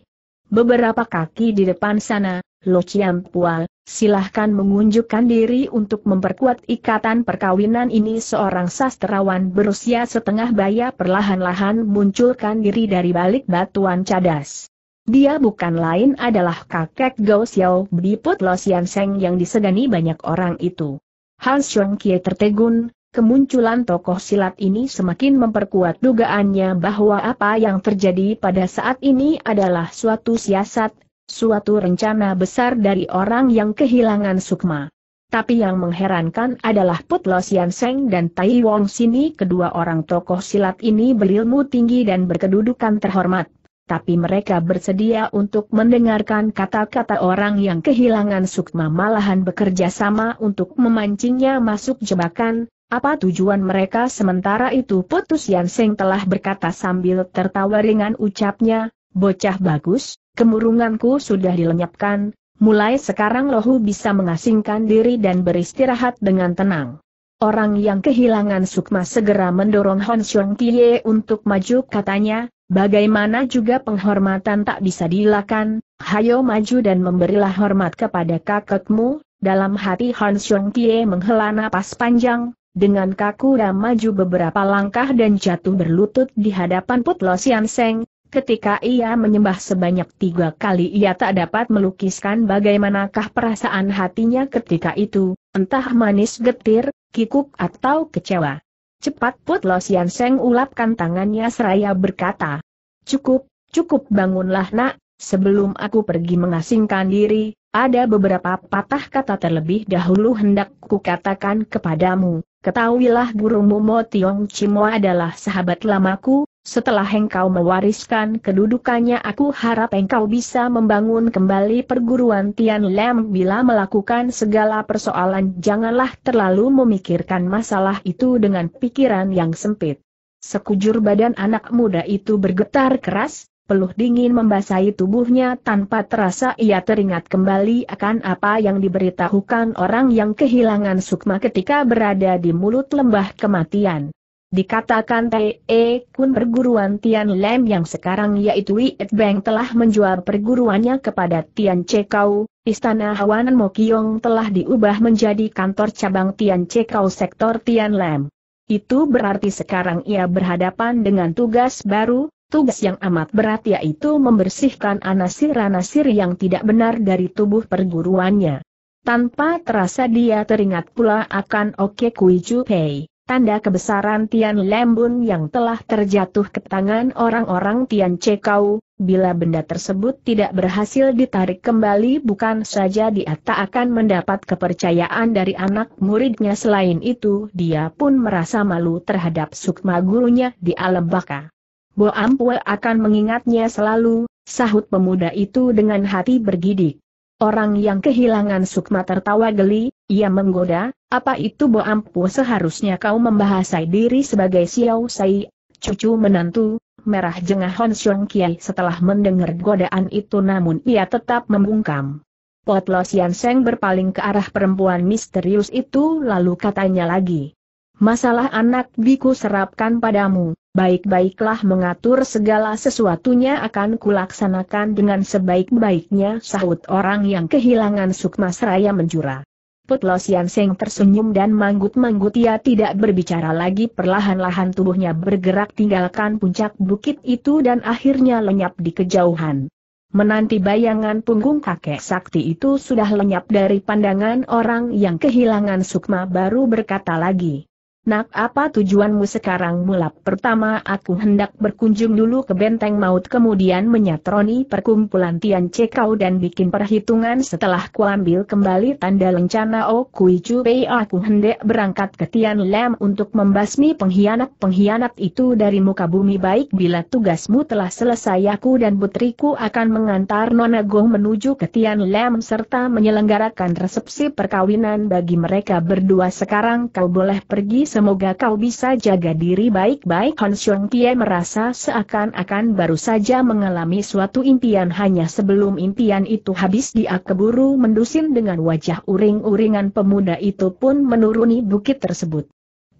Beberapa kaki di depan sana, Lo Pual, silahkan mengunjukkan diri untuk memperkuat ikatan perkawinan ini seorang sastrawan berusia setengah baya perlahan-lahan munculkan diri dari balik batuan cadas. Dia bukan lain adalah kakek Gao Xiao Biput Lo Sian Seng yang disegani banyak orang itu. Hans Xiong Kie tertegun, kemunculan tokoh silat ini semakin memperkuat dugaannya bahwa apa yang terjadi pada saat ini adalah suatu siasat, suatu rencana besar dari orang yang kehilangan sukma. Tapi yang mengherankan adalah Put Lo Sian Seng dan Tai Wong Sini kedua orang tokoh silat ini berilmu tinggi dan berkedudukan terhormat. Tapi mereka bersedia untuk mendengarkan kata-kata orang yang kehilangan sukma malahan bekerja sama untuk memancingnya masuk jebakan, apa tujuan mereka? Sementara itu Put Sian Seng telah berkata sambil tertawa ringan ucapnya, bocah bagus, Kemurunganku sudah dilenyapkan, mulai sekarang lohu bisa mengasingkan diri dan beristirahat dengan tenang. Orang yang kehilangan sukma segera mendorong Hon Xiong Kie untuk maju katanya, bagaimana juga penghormatan tak bisa dilakukan, hayo maju dan memberilah hormat kepada kakekmu, dalam hati Hon Xiong Kie menghela napas panjang, dengan kaku dan maju beberapa langkah dan jatuh berlutut di hadapan Put Lo Sian Seng, Ketika ia menyembah sebanyak tiga kali ia tak dapat melukiskan bagaimanakah perasaan hatinya ketika itu, entah manis getir, kikuk atau kecewa. Cepat Put Lo Sian Seng ulapkan tangannya seraya berkata. Cukup, cukup bangunlah nak, sebelum aku pergi mengasingkan diri, ada beberapa patah kata terlebih dahulu hendak kukatakan kepadamu. Ketahuilah gurumu Mo Tiong Chimo adalah sahabat lamaku, setelah engkau mewariskan kedudukannya aku harap engkau bisa membangun kembali perguruan Tian Lem bila melakukan segala persoalan janganlah terlalu memikirkan masalah itu dengan pikiran yang sempit. Sekujur badan anak muda itu bergetar keras, peluh dingin membasahi tubuhnya tanpa terasa ia teringat kembali akan apa yang diberitahukan orang yang kehilangan sukma ketika berada di mulut lembah kematian. Dikatakan T.E. Kun perguruan Tian Lem yang sekarang yaitu Wiet Beng telah menjual perguruannya kepada Tian Cekau, Istana Hawanan Mokyong telah diubah menjadi kantor cabang Tian Cekau sektor Tian Lem. Itu berarti sekarang ia berhadapan dengan tugas baru, tugas yang amat berat yaitu membersihkan anasir-anasir yang tidak benar dari tubuh perguruannya. Tanpa terasa dia teringat pula akan Oke Kui Pei tanda kebesaran Tian Lembun yang telah terjatuh ke tangan orang-orang Tian Cekau, bila benda tersebut tidak berhasil ditarik kembali bukan saja dia tak akan mendapat kepercayaan dari anak muridnya selain itu dia pun merasa malu terhadap sukma gurunya di alam baka. Bo Ampue akan mengingatnya selalu, sahut pemuda itu dengan hati bergidik. Orang yang kehilangan sukma tertawa geli, ia menggoda, apa itu Bo Ampu seharusnya kau membahasai diri sebagai Xiao Sai, cucu menantu, merah jengah Hon Xiong Kiai setelah mendengar godaan itu namun ia tetap membungkam. Pot Lo Sian Seng berpaling ke arah perempuan misterius itu lalu katanya lagi. Masalah anak biku serapkan padamu, Baik-baiklah mengatur segala sesuatunya akan kulaksanakan dengan sebaik-baiknya sahut orang yang kehilangan sukma seraya menjura. Putlo Sian Seng tersenyum dan manggut-manggut ia tidak berbicara lagi perlahan-lahan tubuhnya bergerak tinggalkan puncak bukit itu dan akhirnya lenyap di kejauhan. Menanti bayangan punggung kakek sakti itu sudah lenyap dari pandangan orang yang kehilangan sukma baru berkata lagi. Nak apa tujuanmu sekarang mulap? Pertama aku hendak berkunjung dulu ke benteng maut kemudian menyatroni perkumpulan Tian Cekau dan bikin perhitungan setelah kuambil kembali tanda lencana. O Kui Chu Pei aku hendak berangkat ke Tian Lam untuk membasmi pengkhianat-pengkhianat itu dari muka bumi. Baik bila tugasmu telah selesai aku dan putriku akan mengantar Nona Gong menuju ke Tian Lam serta menyelenggarakan resepsi perkawinan bagi mereka berdua. Sekarang kau boleh pergi semoga kau bisa jaga diri baik-baik. Hon Xiong Kie merasa seakan-akan baru saja mengalami suatu impian. Hanya sebelum impian itu habis dia keburu mendusin dengan wajah uring-uringan. Pemuda itu pun menuruni bukit tersebut.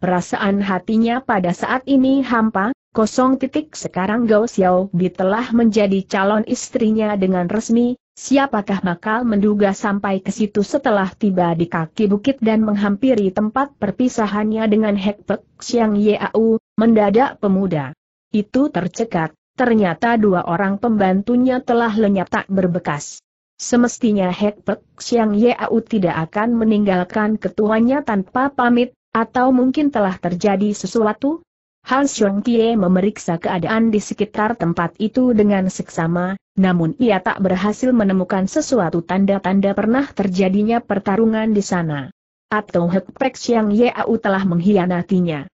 Perasaan hatinya pada saat ini hampa, Kosong titik sekarang Gao Xiao Bi telah menjadi calon istrinya dengan resmi, siapakah bakal menduga sampai ke situ setelah tiba di kaki bukit dan menghampiri tempat perpisahannya dengan Hek Pek Siang Yau, mendadak pemuda. Itu tercekat, ternyata dua orang pembantunya telah lenyap tak berbekas. Semestinya Hek Pek Siang Yau tidak akan meninggalkan ketuanya tanpa pamit, atau mungkin telah terjadi sesuatu? Han Xiong Kie memeriksa keadaan di sekitar tempat itu dengan seksama, namun ia tak berhasil menemukan sesuatu tanda-tanda pernah terjadinya pertarungan di sana. Atau Hek Pek Xiang Yau telah mengkhianatinya.